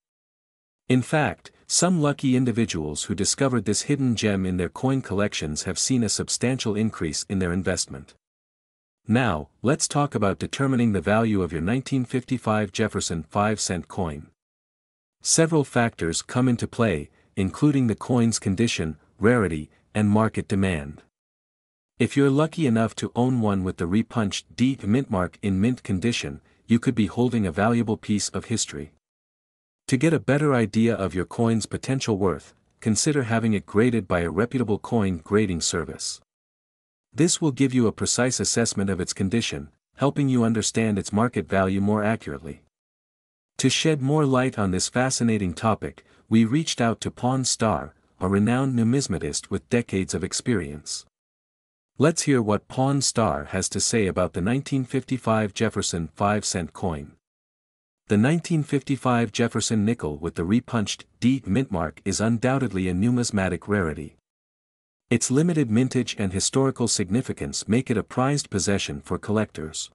Speaker 1: In fact, some lucky individuals who discovered this hidden gem in their coin collections have seen a substantial increase in their investment. Now, let's talk about determining the value of your 1955 Jefferson 5 cent coin. Several factors come into play, including the coin's condition, rarity, and market demand. If you're lucky enough to own one with the repunched D mint mark in mint condition, you could be holding a valuable piece of history. To get a better idea of your coin's potential worth, consider having it graded by a reputable coin grading service. This will give you a precise assessment of its condition, helping you understand its market value more accurately. To shed more light on this fascinating topic, we reached out to Pawn Star, a renowned numismatist with decades of experience. Let's hear what Pawn Star has to say about the 1955 Jefferson 5 cent coin. The 1955 Jefferson nickel with the repunched D mint mark is undoubtedly a numismatic rarity. Its limited mintage and historical significance make it a prized possession for collectors.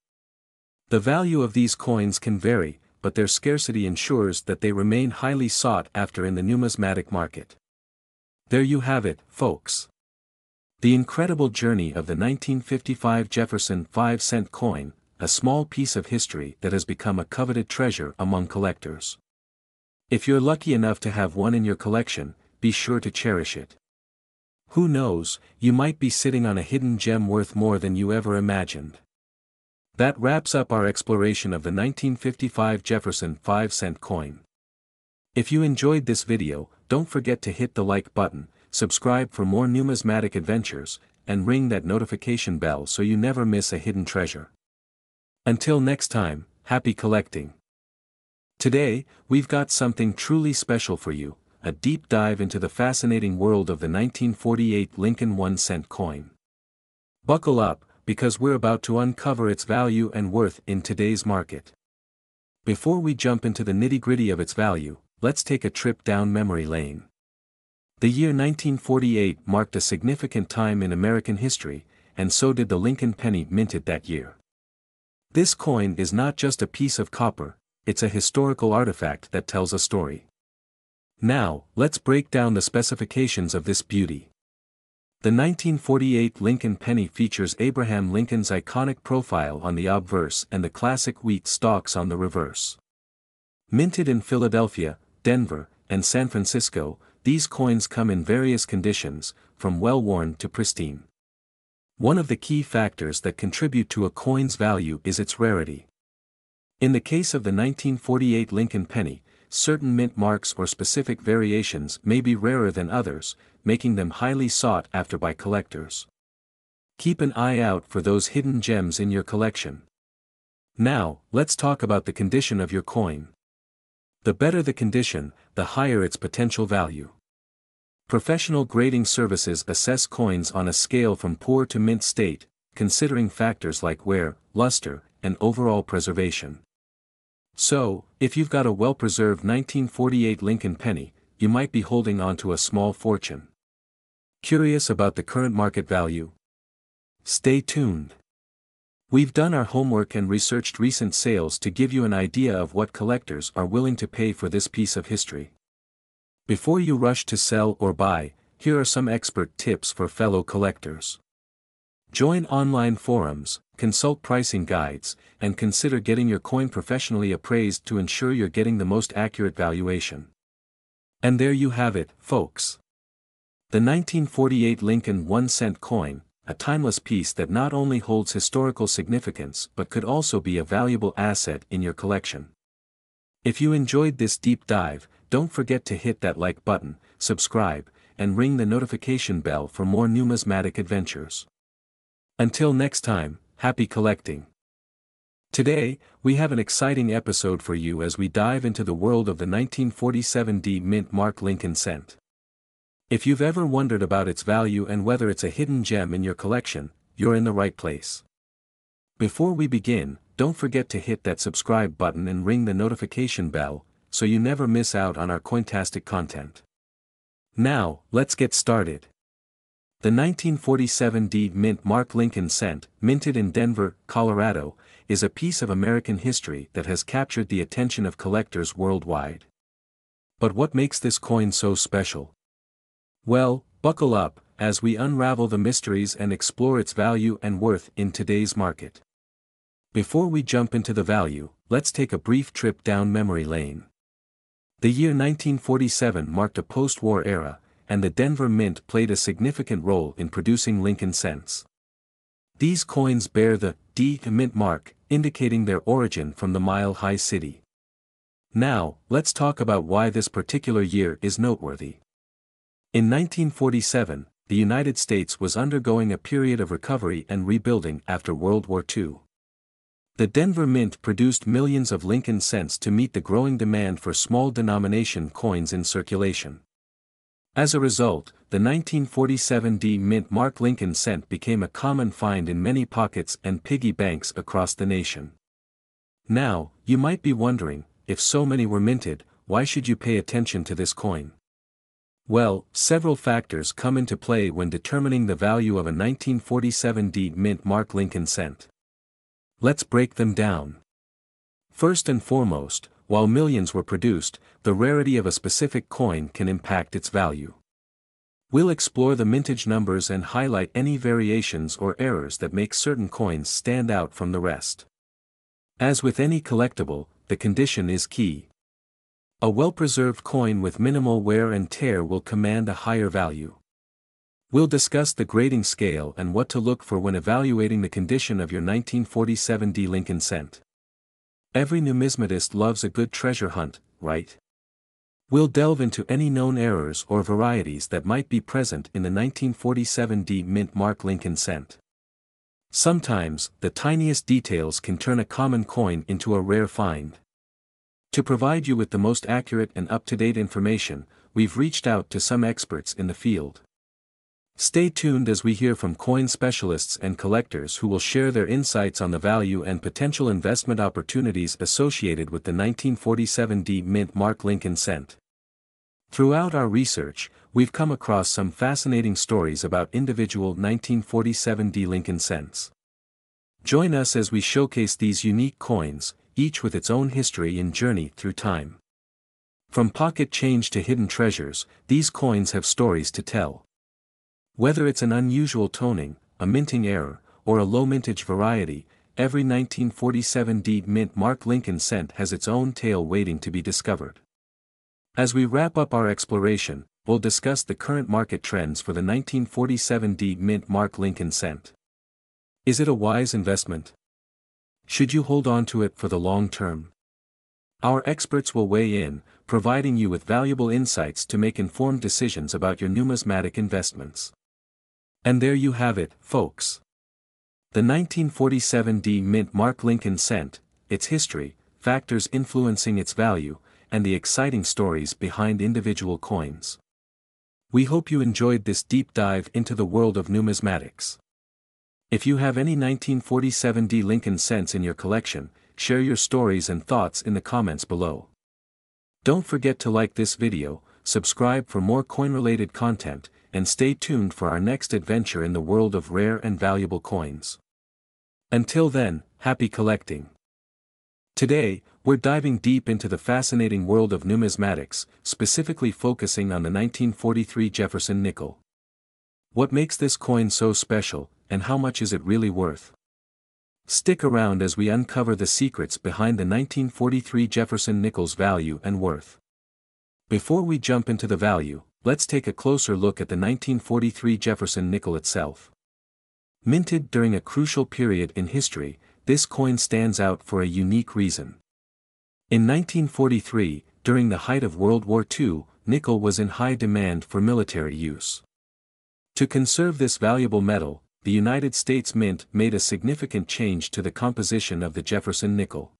Speaker 1: The value of these coins can vary, but their scarcity ensures that they remain highly sought after in the numismatic market. There you have it, folks. The incredible journey of the 1955 Jefferson 5 cent coin, a small piece of history that has become a coveted treasure among collectors. If you're lucky enough to have one in your collection, be sure to cherish it. Who knows, you might be sitting on a hidden gem worth more than you ever imagined. That wraps up our exploration of the 1955 Jefferson 5 cent coin. If you enjoyed this video, don't forget to hit the like button, subscribe for more numismatic adventures, and ring that notification bell so you never miss a hidden treasure. Until next time, happy collecting. Today, we've got something truly special for you, a deep dive into the fascinating world of the 1948 Lincoln 1 cent coin. Buckle up, because we're about to uncover its value and worth in today's market. Before we jump into the nitty gritty of its value, let's take a trip down memory lane. The year 1948 marked a significant time in American history, and so did the Lincoln penny minted that year. This coin is not just a piece of copper, it's a historical artifact that tells a story. Now, let's break down the specifications of this beauty. The 1948 Lincoln penny features Abraham Lincoln's iconic profile on the obverse and the classic wheat stalks on the reverse. Minted in Philadelphia, Denver, and San Francisco, these coins come in various conditions, from well-worn to pristine. One of the key factors that contribute to a coin's value is its rarity. In the case of the 1948 Lincoln penny, certain mint marks or specific variations may be rarer than others, making them highly sought after by collectors. Keep an eye out for those hidden gems in your collection. Now, let's talk about the condition of your coin. The better the condition, the higher its potential value. Professional grading services assess coins on a scale from poor to mint state, considering factors like wear, luster, and overall preservation. So, if you've got a well-preserved 1948 Lincoln penny, you might be holding on to a small fortune. Curious about the current market value? Stay tuned. We've done our homework and researched recent sales to give you an idea of what collectors are willing to pay for this piece of history. Before you rush to sell or buy, here are some expert tips for fellow collectors. Join online forums, consult pricing guides, and consider getting your coin professionally appraised to ensure you're getting the most accurate valuation. And there you have it, folks. The 1948 Lincoln 1 cent coin, a timeless piece that not only holds historical significance but could also be a valuable asset in your collection. If you enjoyed this deep dive, don't forget to hit that like button, subscribe, and ring the notification bell for more numismatic adventures. Until next time, happy collecting. Today, we have an exciting episode for you as we dive into the world of the 1947 D Mint Mark Lincoln cent. If you've ever wondered about its value and whether it's a hidden gem in your collection, you're in the right place. Before we begin, don't forget to hit that subscribe button and ring the notification bell, so you never miss out on our Cointastic content. Now, let's get started. The 1947 D Mint Mark Lincoln cent, minted in Denver, Colorado, is a piece of American history that has captured the attention of collectors worldwide. But what makes this coin so special? Well, buckle up, as we unravel the mysteries and explore its value and worth in today's market. Before we jump into the value, let's take a brief trip down memory lane. The year 1947 marked a post-war era, and the Denver Mint played a significant role in producing Lincoln cents. These coins bear the D Mint mark, indicating their origin from the Mile High City. Now, let's talk about why this particular year is noteworthy. In 1947, the United States was undergoing a period of recovery and rebuilding after World War II. The Denver Mint produced millions of Lincoln cents to meet the growing demand for small denomination coins in circulation. As a result, the 1947 D Mint Mark Lincoln cent became a common find in many pockets and piggy banks across the nation. Now, you might be wondering, if so many were minted, why should you pay attention to this coin? Well, several factors come into play when determining the value of a 1947 D Mint Mark Lincoln cent. Let's break them down. First and foremost, while millions were produced, the rarity of a specific coin can impact its value. We'll explore the mintage numbers and highlight any variations or errors that make certain coins stand out from the rest. As with any collectible, the condition is key. A well-preserved coin with minimal wear and tear will command a higher value. We'll discuss the grading scale and what to look for when evaluating the condition of your 1947 D Lincoln cent. Every numismatist loves a good treasure hunt, right? We'll delve into any known errors or varieties that might be present in the 1947 D Mint Mark Lincoln cent. Sometimes, the tiniest details can turn a common coin into a rare find. To provide you with the most accurate and up-to-date information, we've reached out to some experts in the field. Stay tuned as we hear from coin specialists and collectors who will share their insights on the value and potential investment opportunities associated with the 1947 D Mint Mark Lincoln cent. Throughout our research, we've come across some fascinating stories about individual 1947 D Lincoln cents. Join us as we showcase these unique coins, each with its own history and journey through time. From pocket change to hidden treasures, these coins have stories to tell. Whether it's an unusual toning, a minting error, or a low mintage variety, every 1947 D mint Mark Lincoln cent has its own tale waiting to be discovered. As we wrap up our exploration, we'll discuss the current market trends for the 1947 D mint Mark Lincoln cent. Is it a wise investment? Should you hold on to it for the long term? Our experts will weigh in, providing you with valuable insights to make informed decisions about your numismatic investments. And there you have it, folks. The 1947 D Mint Mark Lincoln cent, its history, factors influencing its value, and the exciting stories behind individual coins. We hope you enjoyed this deep dive into the world of numismatics. If you have any 1947 D Lincoln cents in your collection, share your stories and thoughts in the comments below. Don't forget to like this video, subscribe for more coin-related content, and stay tuned for our next adventure in the world of rare and valuable coins. Until then, happy collecting. Today, we're diving deep into the fascinating world of numismatics, specifically focusing on the 1943 Jefferson nickel. What makes this coin so special, and how much is it really worth? Stick around as we uncover the secrets behind the 1943 Jefferson nickel's value and worth. Before we jump into the value, let's take a closer look at the 1943 Jefferson nickel itself. Minted during a crucial period in history, this coin stands out for a unique reason. In 1943, during the height of World War II, nickel was in high demand for military use. To conserve this valuable metal, the United States Mint made a significant change to the composition of the Jefferson nickel.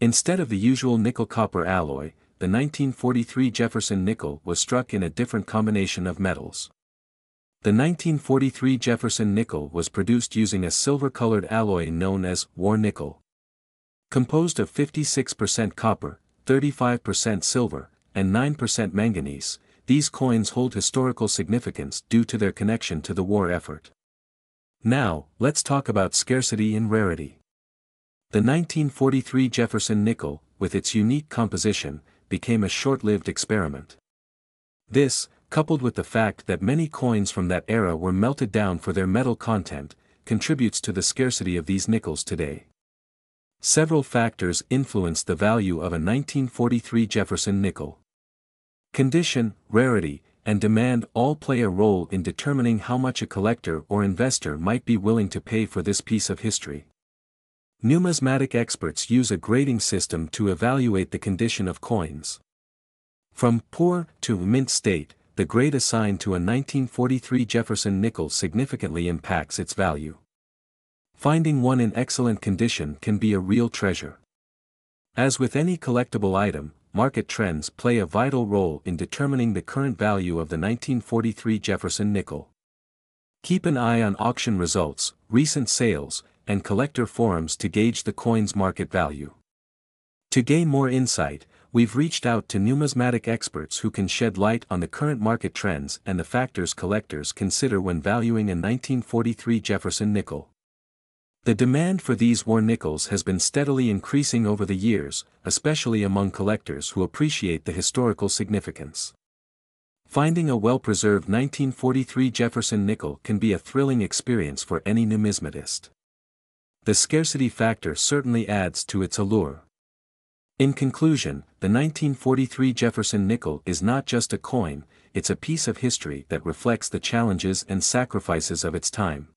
Speaker 1: Instead of the usual nickel-copper alloy, the 1943 Jefferson nickel was struck in a different combination of metals. The 1943 Jefferson nickel was produced using a silver-colored alloy known as war nickel. Composed of 56% copper, 35% silver, and 9% manganese, these coins hold historical significance due to their connection to the war effort. Now, let's talk about scarcity and rarity. The 1943 Jefferson nickel, with its unique composition, became a short-lived experiment. This, coupled with the fact that many coins from that era were melted down for their metal content, contributes to the scarcity of these nickels today. Several factors influence the value of a 1943 Jefferson nickel. Condition, rarity, and demand all play a role in determining how much a collector or investor might be willing to pay for this piece of history. Numismatic experts use a grading system to evaluate the condition of coins. From poor to mint state, the grade assigned to a 1943 Jefferson nickel significantly impacts its value. Finding one in excellent condition can be a real treasure. As with any collectible item, market trends play a vital role in determining the current value of the 1943 Jefferson nickel. Keep an eye on auction results, recent sales, and collector forums to gauge the coin's market value. To gain more insight, we've reached out to numismatic experts who can shed light on the current market trends and the factors collectors consider when valuing a 1943 Jefferson nickel. The demand for these war nickels has been steadily increasing over the years, especially among collectors who appreciate the historical significance. Finding a well-preserved 1943 Jefferson nickel can be a thrilling experience for any numismatist the scarcity factor certainly adds to its allure. In conclusion, the 1943 Jefferson nickel is not just a coin, it's a piece of history that reflects the challenges and sacrifices of its time.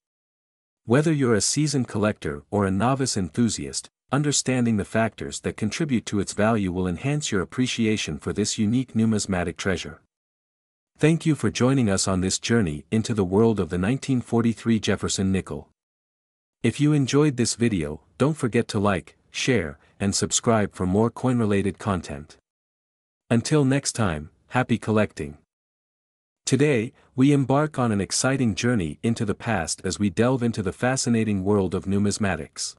Speaker 1: Whether you're a seasoned collector or a novice enthusiast, understanding the factors that contribute to its value will enhance your appreciation for this unique numismatic treasure. Thank you for joining us on this journey into the world of the 1943 Jefferson nickel. If you enjoyed this video, don't forget to like, share, and subscribe for more coin-related content. Until next time, happy collecting. Today, we embark on an exciting journey into the past as we delve into the fascinating world of numismatics.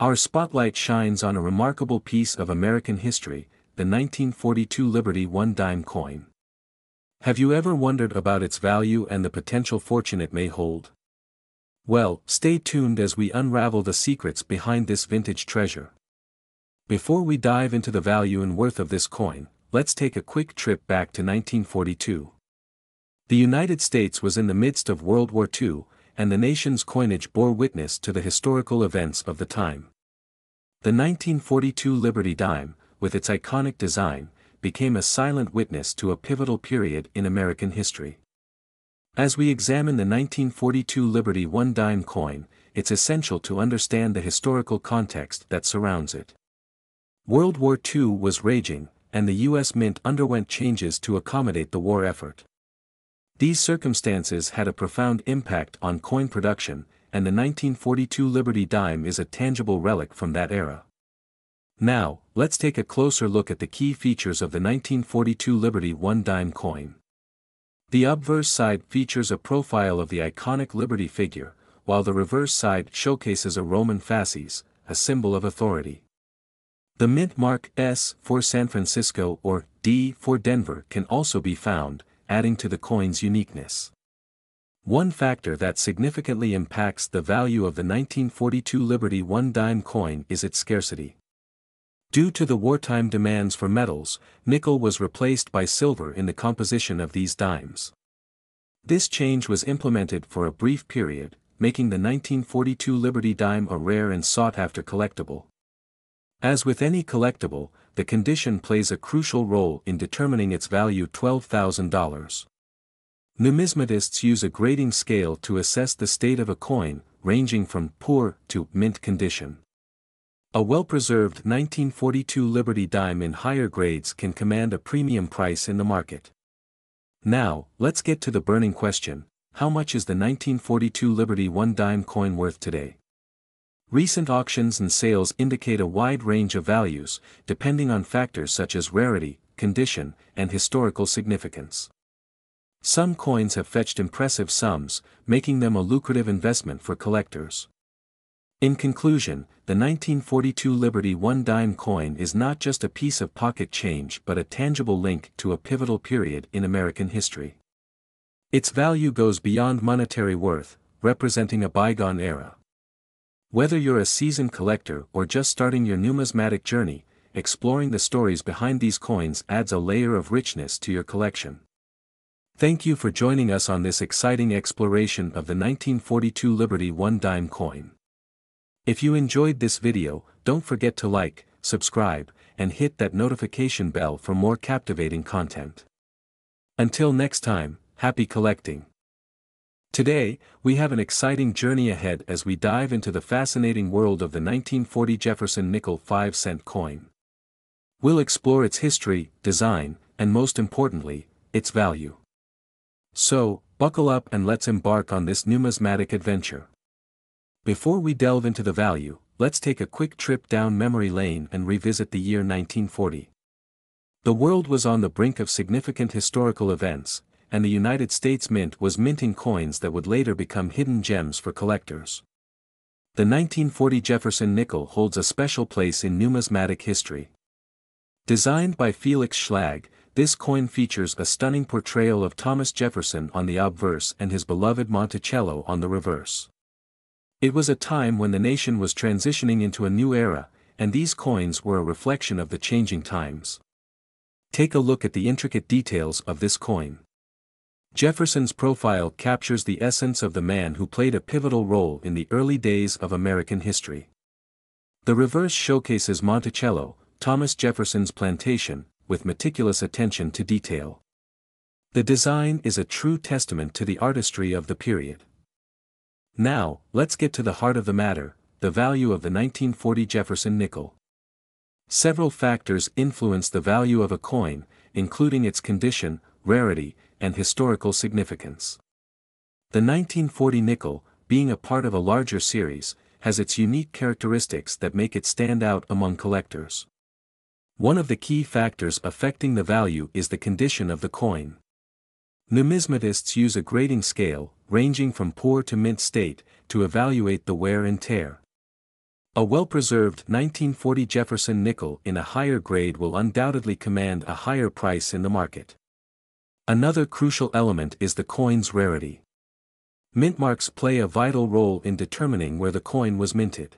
Speaker 1: Our spotlight shines on a remarkable piece of American history, the 1942 Liberty one dime coin. Have you ever wondered about its value and the potential fortune it may hold? Well, stay tuned as we unravel the secrets behind this vintage treasure. Before we dive into the value and worth of this coin, let's take a quick trip back to 1942. The United States was in the midst of World War II, and the nation's coinage bore witness to the historical events of the time. The 1942 Liberty Dime, with its iconic design, became a silent witness to a pivotal period in American history. As we examine the 1942 Liberty One Dime coin, it's essential to understand the historical context that surrounds it. World War II was raging, and the U.S. Mint underwent changes to accommodate the war effort. These circumstances had a profound impact on coin production, and the 1942 Liberty Dime is a tangible relic from that era. Now, let's take a closer look at the key features of the 1942 Liberty One Dime coin. The obverse side features a profile of the iconic Liberty figure, while the reverse side showcases a Roman fasces, a symbol of authority. The mint mark S for San Francisco or D for Denver can also be found, adding to the coin's uniqueness. One factor that significantly impacts the value of the 1942 Liberty one dime coin is its scarcity. Due to the wartime demands for metals, nickel was replaced by silver in the composition of these dimes. This change was implemented for a brief period, making the 1942 Liberty dime a rare and sought-after collectible. As with any collectible, the condition plays a crucial role in determining its value $12,000. Numismatists use a grading scale to assess the state of a coin, ranging from poor to mint condition. A well-preserved 1942 Liberty dime in higher grades can command a premium price in the market. Now, let's get to the burning question, how much is the 1942 Liberty one dime coin worth today? Recent auctions and sales indicate a wide range of values, depending on factors such as rarity, condition, and historical significance. Some coins have fetched impressive sums, making them a lucrative investment for collectors. In conclusion, the 1942 Liberty one dime coin is not just a piece of pocket change but a tangible link to a pivotal period in American history. Its value goes beyond monetary worth, representing a bygone era. Whether you're a seasoned collector or just starting your numismatic journey, exploring the stories behind these coins adds a layer of richness to your collection. Thank you for joining us on this exciting exploration of the 1942 Liberty one dime coin. If you enjoyed this video, don't forget to like, subscribe, and hit that notification bell for more captivating content. Until next time, happy collecting! Today, we have an exciting journey ahead as we dive into the fascinating world of the 1940 Jefferson nickel 5 cent coin. We'll explore its history, design, and most importantly, its value. So, buckle up and let's embark on this numismatic adventure. Before we delve into the value, let's take a quick trip down memory lane and revisit the year 1940. The world was on the brink of significant historical events, and the United States Mint was minting coins that would later become hidden gems for collectors. The 1940 Jefferson nickel holds a special place in numismatic history. Designed by Felix Schlag, this coin features a stunning portrayal of Thomas Jefferson on the obverse and his beloved Monticello on the reverse. It was a time when the nation was transitioning into a new era, and these coins were a reflection of the changing times. Take a look at the intricate details of this coin. Jefferson's profile captures the essence of the man who played a pivotal role in the early days of American history. The reverse showcases Monticello, Thomas Jefferson's plantation, with meticulous attention to detail. The design is a true testament to the artistry of the period. Now, let's get to the heart of the matter, the value of the 1940 Jefferson nickel. Several factors influence the value of a coin, including its condition, rarity, and historical significance. The 1940 nickel, being a part of a larger series, has its unique characteristics that make it stand out among collectors. One of the key factors affecting the value is the condition of the coin. Numismatists use a grading scale, ranging from poor to mint state, to evaluate the wear and tear. A well-preserved 1940 Jefferson nickel in a higher grade will undoubtedly command a higher price in the market. Another crucial element is the coin's rarity. Mint marks play a vital role in determining where the coin was minted.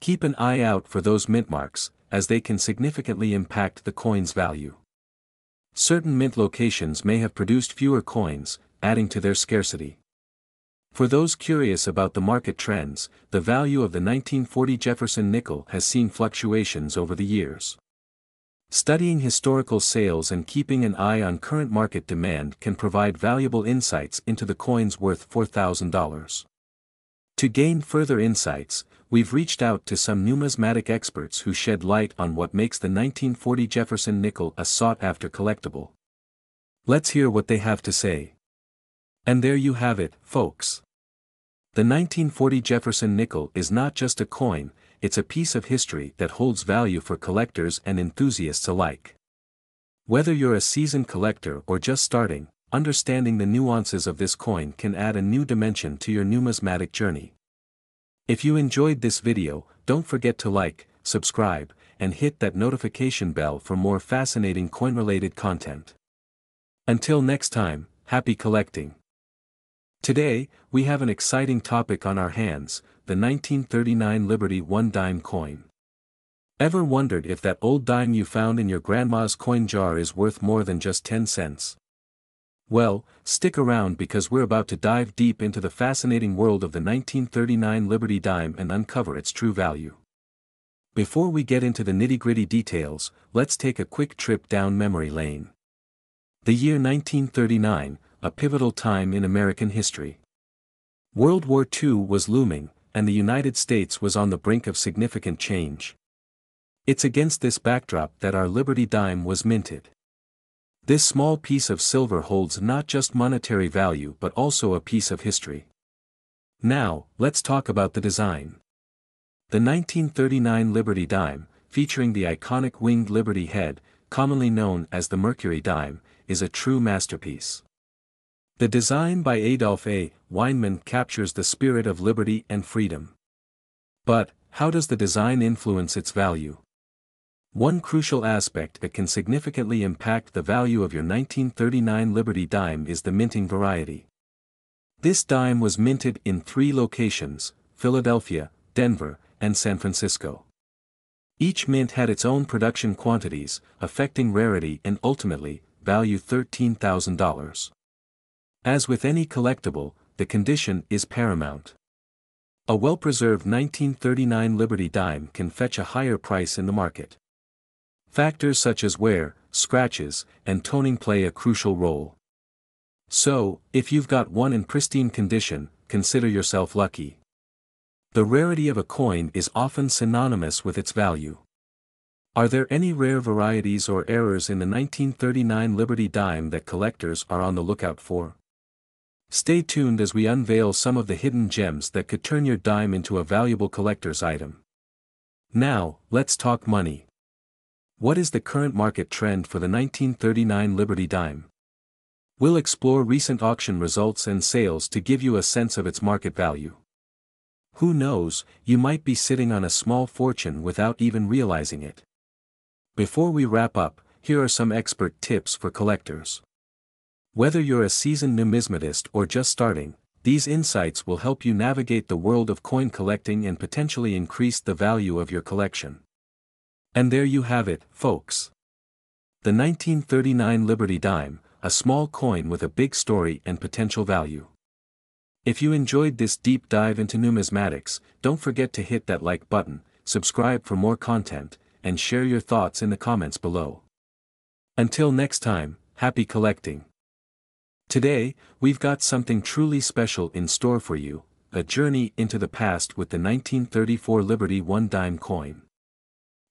Speaker 1: Keep an eye out for those mint marks, as they can significantly impact the coin's value. Certain mint locations may have produced fewer coins, adding to their scarcity. For those curious about the market trends, the value of the 1940 Jefferson nickel has seen fluctuations over the years. Studying historical sales and keeping an eye on current market demand can provide valuable insights into the coins worth $4,000. To gain further insights, we've reached out to some numismatic experts who shed light on what makes the 1940 Jefferson nickel a sought-after collectible. Let's hear what they have to say. And there you have it, folks. The 1940 Jefferson nickel is not just a coin, it's a piece of history that holds value for collectors and enthusiasts alike. Whether you're a seasoned collector or just starting, understanding the nuances of this coin can add a new dimension to your numismatic journey. If you enjoyed this video, don't forget to like, subscribe, and hit that notification bell for more fascinating coin-related content. Until next time, happy collecting! Today, we have an exciting topic on our hands, the 1939 Liberty one dime coin. Ever wondered if that old dime you found in your grandma's coin jar is worth more than just 10 cents? Well, stick around because we're about to dive deep into the fascinating world of the 1939 Liberty dime and uncover its true value. Before we get into the nitty-gritty details, let's take a quick trip down memory lane. The year 1939, a pivotal time in American history. World War II was looming, and the United States was on the brink of significant change. It's against this backdrop that our Liberty dime was minted. This small piece of silver holds not just monetary value but also a piece of history. Now, let's talk about the design. The 1939 Liberty dime, featuring the iconic winged Liberty head, commonly known as the Mercury dime, is a true masterpiece. The design by Adolph A. Weinman captures the spirit of liberty and freedom. But, how does the design influence its value? One crucial aspect that can significantly impact the value of your 1939 Liberty dime is the minting variety. This dime was minted in three locations, Philadelphia, Denver, and San Francisco. Each mint had its own production quantities, affecting rarity and ultimately, value $13,000. As with any collectible, the condition is paramount. A well-preserved 1939 Liberty dime can fetch a higher price in the market. Factors such as wear, scratches, and toning play a crucial role. So, if you've got one in pristine condition, consider yourself lucky. The rarity of a coin is often synonymous with its value. Are there any rare varieties or errors in the 1939 Liberty dime that collectors are on the lookout for? Stay tuned as we unveil some of the hidden gems that could turn your dime into a valuable collector's item. Now, let's talk money. What is the current market trend for the 1939 Liberty dime? We'll explore recent auction results and sales to give you a sense of its market value. Who knows, you might be sitting on a small fortune without even realizing it. Before we wrap up, here are some expert tips for collectors. Whether you're a seasoned numismatist or just starting, these insights will help you navigate the world of coin collecting and potentially increase the value of your collection. And there you have it, folks. The 1939 Liberty Dime, a small coin with a big story and potential value. If you enjoyed this deep dive into numismatics, don't forget to hit that like button, subscribe for more content, and share your thoughts in the comments below. Until next time, happy collecting. Today, we've got something truly special in store for you, a journey into the past with the 1934 Liberty one dime coin.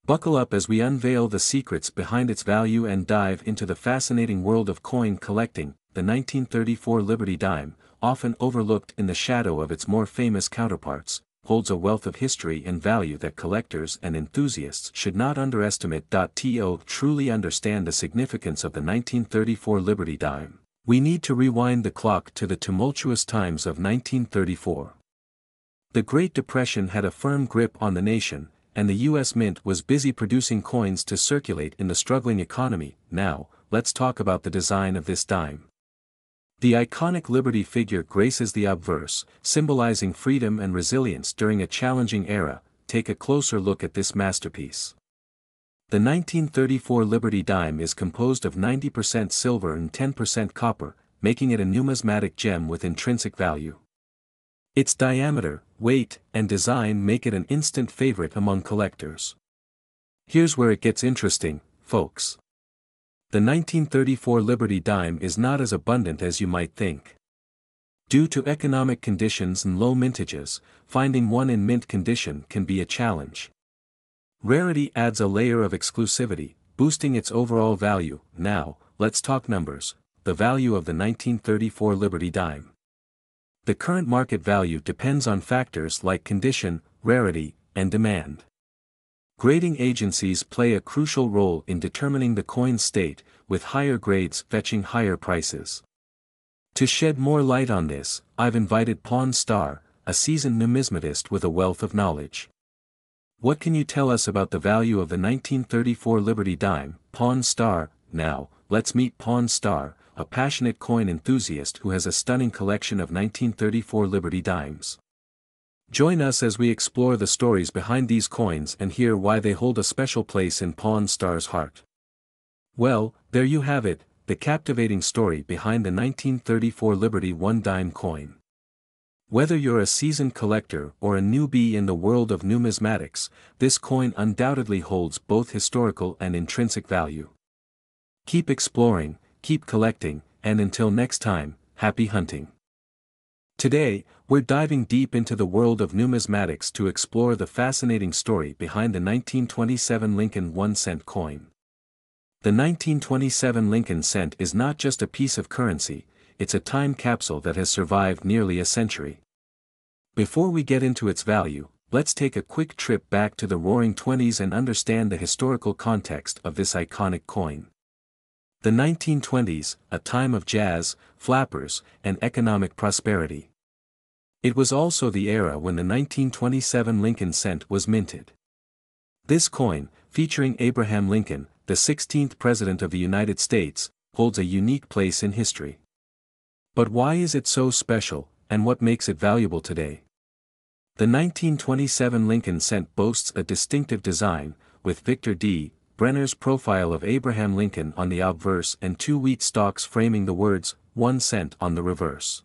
Speaker 1: Buckle up as we unveil the secrets behind its value and dive into the fascinating world of coin collecting, the 1934 Liberty dime, often overlooked in the shadow of its more famous counterparts, holds a wealth of history and value that collectors and enthusiasts should not underestimate. To truly understand the significance of the 1934 Liberty dime, we need to rewind the clock to the tumultuous times of 1934. The Great Depression had a firm grip on the nation, and the U.S. Mint was busy producing coins to circulate in the struggling economy. Now, let's talk about the design of this dime. The iconic Liberty figure graces the obverse, symbolizing freedom and resilience during a challenging era, take a closer look at this masterpiece. The 1934 Liberty dime is composed of 90% silver and 10% copper, making it a numismatic gem with intrinsic value. Its diameter, weight, and design make it an instant favorite among collectors. Here's where it gets interesting, folks. The 1934 Liberty dime is not as abundant as you might think. Due to economic conditions and low mintages, finding one in mint condition can be a challenge. Rarity adds a layer of exclusivity, boosting its overall value. Now, let's talk numbers. The value of the 1934 Liberty dime. The current market value depends on factors like condition, rarity, and demand. Grading agencies play a crucial role in determining the coin's state, with higher grades fetching higher prices. To shed more light on this, I've invited Pawn Star, a seasoned numismatist with a wealth of knowledge. What can you tell us about the value of the 1934 Liberty dime, Pawn Star? Now, let's meet Pawn Star, a passionate coin enthusiast who has a stunning collection of 1934 Liberty dimes. Join us as we explore the stories behind these coins and hear why they hold a special place in Pawn Star's heart. Well, there you have it, the captivating story behind the 1934 Liberty one dime coin. Whether you're a seasoned collector or a newbie in the world of numismatics, this coin undoubtedly holds both historical and intrinsic value. Keep exploring, keep collecting, and until next time, happy hunting. Today, we're diving deep into the world of numismatics to explore the fascinating story behind the 1927 Lincoln 1 cent coin. The 1927 Lincoln cent is not just a piece of currency, it's a time capsule that has survived nearly a century. Before we get into its value, let's take a quick trip back to the roaring 20s and understand the historical context of this iconic coin. The 1920s, a time of jazz, flappers, and economic prosperity. It was also the era when the 1927 Lincoln cent was minted. This coin, featuring Abraham Lincoln, the 16th President of the United States, holds a unique place in history. But why is it so special, and what makes it valuable today? The 1927 Lincoln cent boasts a distinctive design, with Victor D. Brenner's profile of Abraham Lincoln on the obverse and two wheat stalks framing the words, one cent on the reverse.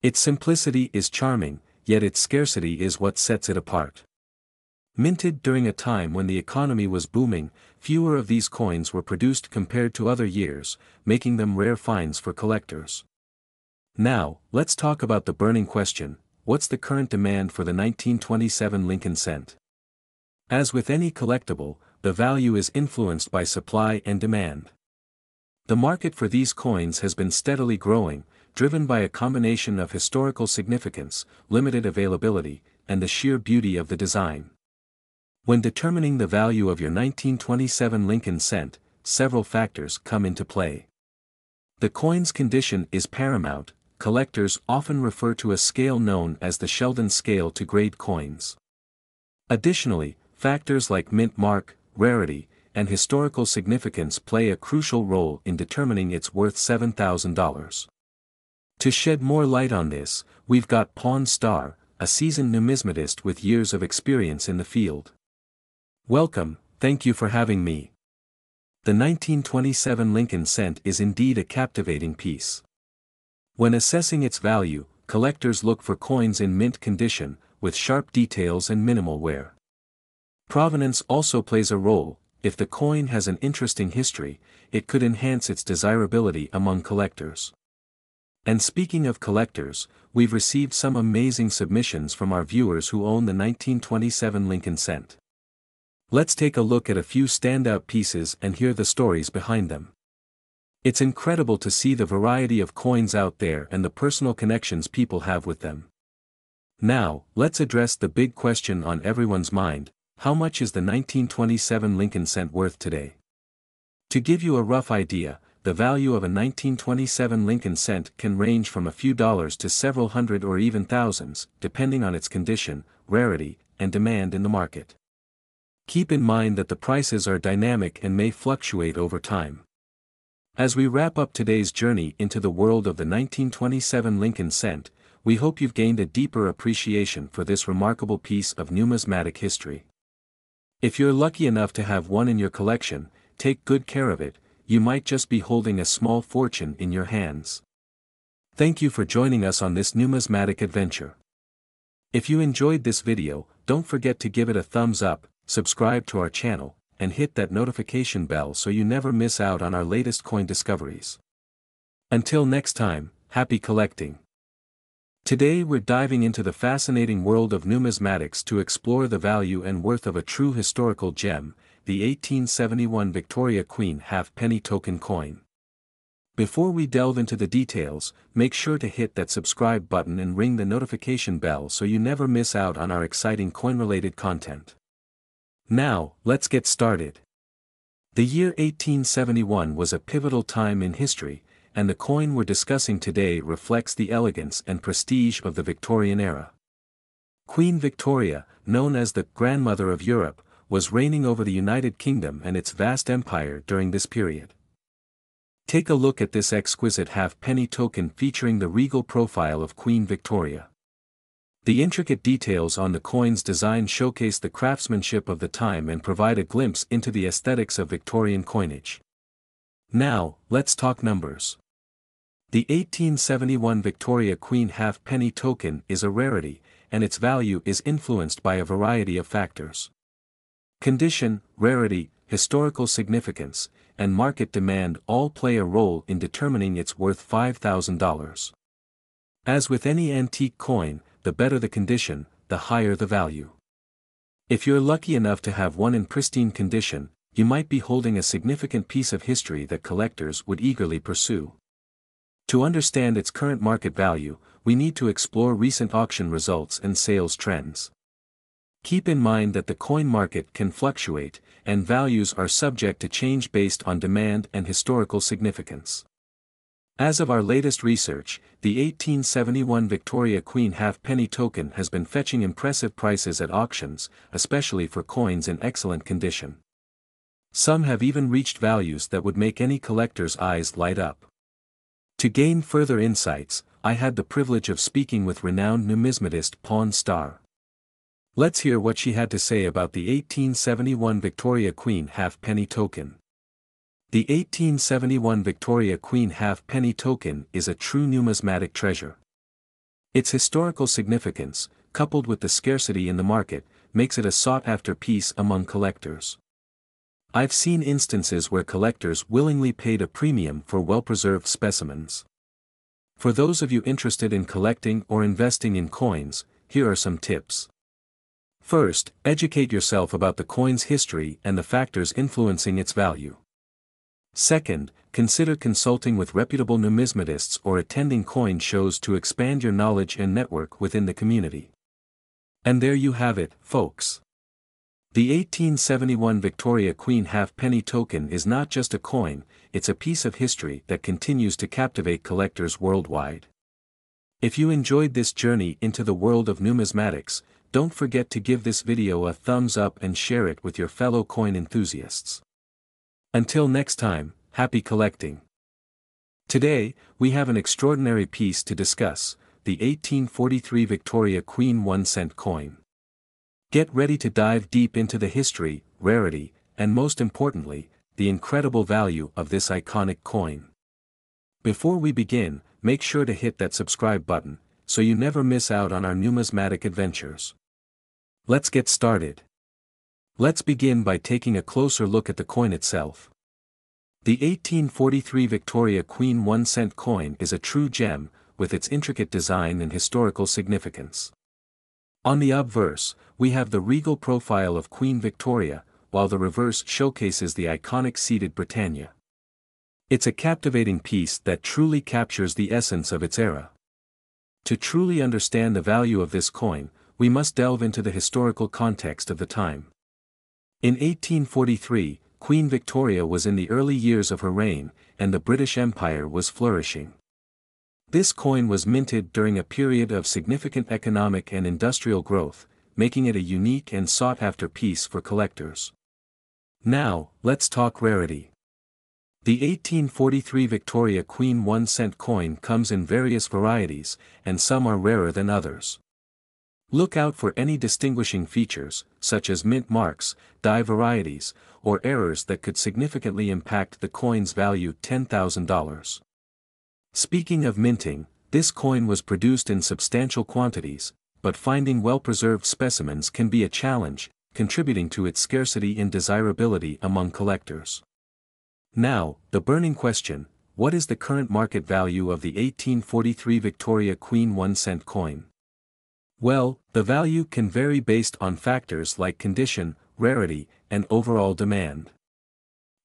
Speaker 1: Its simplicity is charming, yet its scarcity is what sets it apart. Minted during a time when the economy was booming, fewer of these coins were produced compared to other years, making them rare finds for collectors. Now, let's talk about the burning question, what's the current demand for the 1927 Lincoln cent? As with any collectible, the value is influenced by supply and demand. The market for these coins has been steadily growing, driven by a combination of historical significance, limited availability, and the sheer beauty of the design. When determining the value of your 1927 Lincoln cent, several factors come into play. The coin's condition is paramount, collectors often refer to a scale known as the Sheldon scale to grade coins. Additionally, factors like mint mark, rarity, and historical significance play a crucial role in determining its worth $7,000. To shed more light on this, we've got Pawn Star, a seasoned numismatist with years of experience in the field. Welcome, thank you for having me. The 1927 Lincoln cent is indeed a captivating piece. When assessing its value, collectors look for coins in mint condition, with sharp details and minimal wear. Provenance also plays a role, if the coin has an interesting history, it could enhance its desirability among collectors. And speaking of collectors, we've received some amazing submissions from our viewers who own the 1927 Lincoln cent. Let's take a look at a few standout pieces and hear the stories behind them. It's incredible to see the variety of coins out there and the personal connections people have with them. Now, let's address the big question on everyone's mind, how much is the 1927 Lincoln cent worth today? To give you a rough idea, the value of a 1927 Lincoln cent can range from a few dollars to several hundred or even thousands, depending on its condition, rarity, and demand in the market. Keep in mind that the prices are dynamic and may fluctuate over time. As we wrap up today's journey into the world of the 1927 Lincoln cent, we hope you've gained a deeper appreciation for this remarkable piece of numismatic history. If you're lucky enough to have one in your collection, take good care of it, you might just be holding a small fortune in your hands. Thank you for joining us on this numismatic adventure. If you enjoyed this video, don't forget to give it a thumbs up, subscribe to our channel, and hit that notification bell so you never miss out on our latest coin discoveries. Until next time, happy collecting! Today we're diving into the fascinating world of numismatics to explore the value and worth of a true historical gem, the 1871 Victoria Queen half-penny token coin. Before we delve into the details, make sure to hit that subscribe button and ring the notification bell so you never miss out on our exciting coin-related content. Now, let's get started. The year 1871 was a pivotal time in history, and the coin we're discussing today reflects the elegance and prestige of the Victorian era. Queen Victoria, known as the grandmother of Europe, was reigning over the United Kingdom and its vast empire during this period. Take a look at this exquisite half-penny token featuring the regal profile of Queen Victoria. The intricate details on the coin's design showcase the craftsmanship of the time and provide a glimpse into the aesthetics of Victorian coinage. Now, let's talk numbers. The 1871 Victoria Queen half-penny token is a rarity, and its value is influenced by a variety of factors. Condition, rarity, historical significance, and market demand all play a role in determining its worth $5,000. As with any antique coin, the better the condition, the higher the value. If you're lucky enough to have one in pristine condition, you might be holding a significant piece of history that collectors would eagerly pursue. To understand its current market value, we need to explore recent auction results and sales trends. Keep in mind that the coin market can fluctuate, and values are subject to change based on demand and historical significance. As of our latest research, the 1871 Victoria Queen half-penny token has been fetching impressive prices at auctions, especially for coins in excellent condition. Some have even reached values that would make any collector's eyes light up. To gain further insights, I had the privilege of speaking with renowned numismatist Pawn Star. Let's hear what she had to say about the 1871 Victoria Queen half-penny token. The 1871 Victoria Queen half-penny token is a true numismatic treasure. Its historical significance, coupled with the scarcity in the market, makes it a sought-after piece among collectors. I've seen instances where collectors willingly paid a premium for well-preserved specimens. For those of you interested in collecting or investing in coins, here are some tips. First, educate yourself about the coin's history and the factors influencing its value. Second, consider consulting with reputable numismatists or attending coin shows to expand your knowledge and network within the community. And there you have it, folks. The 1871 Victoria Queen half-penny token is not just a coin, it's a piece of history that continues to captivate collectors worldwide. If you enjoyed this journey into the world of numismatics, don't forget to give this video a thumbs up and share it with your fellow coin enthusiasts. Until next time, happy collecting. Today, we have an extraordinary piece to discuss, the 1843 Victoria Queen 1 cent coin. Get ready to dive deep into the history, rarity, and most importantly, the incredible value of this iconic coin. Before we begin, make sure to hit that subscribe button, so you never miss out on our numismatic adventures. Let's get started. Let's begin by taking a closer look at the coin itself. The 1843 Victoria Queen 1 cent coin is a true gem, with its intricate design and historical significance. On the obverse, we have the regal profile of Queen Victoria, while the reverse showcases the iconic seated Britannia. It's a captivating piece that truly captures the essence of its era. To truly understand the value of this coin, we must delve into the historical context of the time. In 1843, Queen Victoria was in the early years of her reign, and the British Empire was flourishing. This coin was minted during a period of significant economic and industrial growth, making it a unique and sought-after piece for collectors. Now, let's talk rarity. The 1843 Victoria Queen 1 cent coin comes in various varieties, and some are rarer than others. Look out for any distinguishing features, such as mint marks, die varieties, or errors that could significantly impact the coin's value $10,000. Speaking of minting, this coin was produced in substantial quantities, but finding well-preserved specimens can be a challenge, contributing to its scarcity and desirability among collectors. Now, the burning question, what is the current market value of the 1843 Victoria Queen 1 cent coin? Well, the value can vary based on factors like condition, rarity, and overall demand.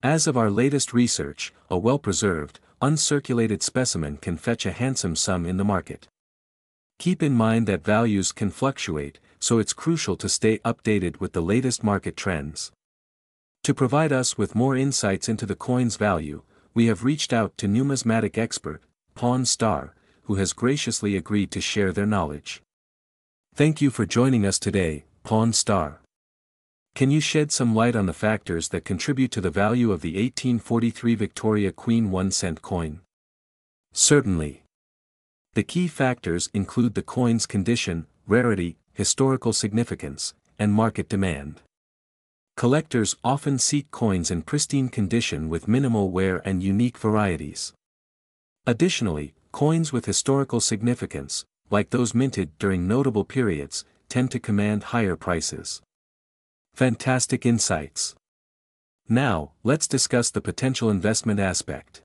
Speaker 1: As of our latest research, a well-preserved, uncirculated specimen can fetch a handsome sum in the market. Keep in mind that values can fluctuate, so it's crucial to stay updated with the latest market trends. To provide us with more insights into the coin's value, we have reached out to numismatic expert, Pawn Star, who has graciously agreed to share their knowledge. Thank you for joining us today, Pawn Star. Can you shed some light on the factors that contribute to the value of the 1843 Victoria Queen 1 cent coin? Certainly. The key factors include the coin's condition, rarity, historical significance, and market demand. Collectors often seek coins in pristine condition with minimal wear and unique varieties. Additionally, coins with historical significance, like those minted during notable periods, tend to command higher prices. Fantastic insights. Now, let's discuss the potential investment aspect.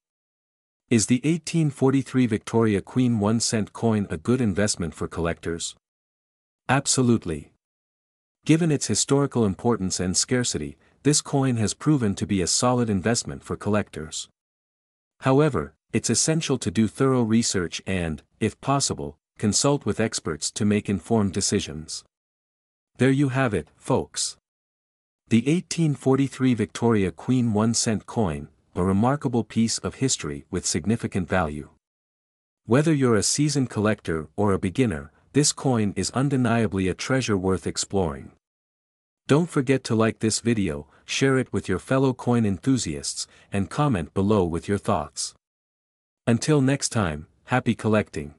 Speaker 1: Is the 1843 Victoria Queen 1 cent coin a good investment for collectors? Absolutely. Given its historical importance and scarcity, this coin has proven to be a solid investment for collectors. However, it's essential to do thorough research and, if possible, consult with experts to make informed decisions. There you have it, folks. The 1843 Victoria Queen 1 cent coin, a remarkable piece of history with significant value. Whether you're a seasoned collector or a beginner, this coin is undeniably a treasure worth exploring. Don't forget to like this video, share it with your fellow coin enthusiasts, and comment below with your thoughts. Until next time, happy collecting.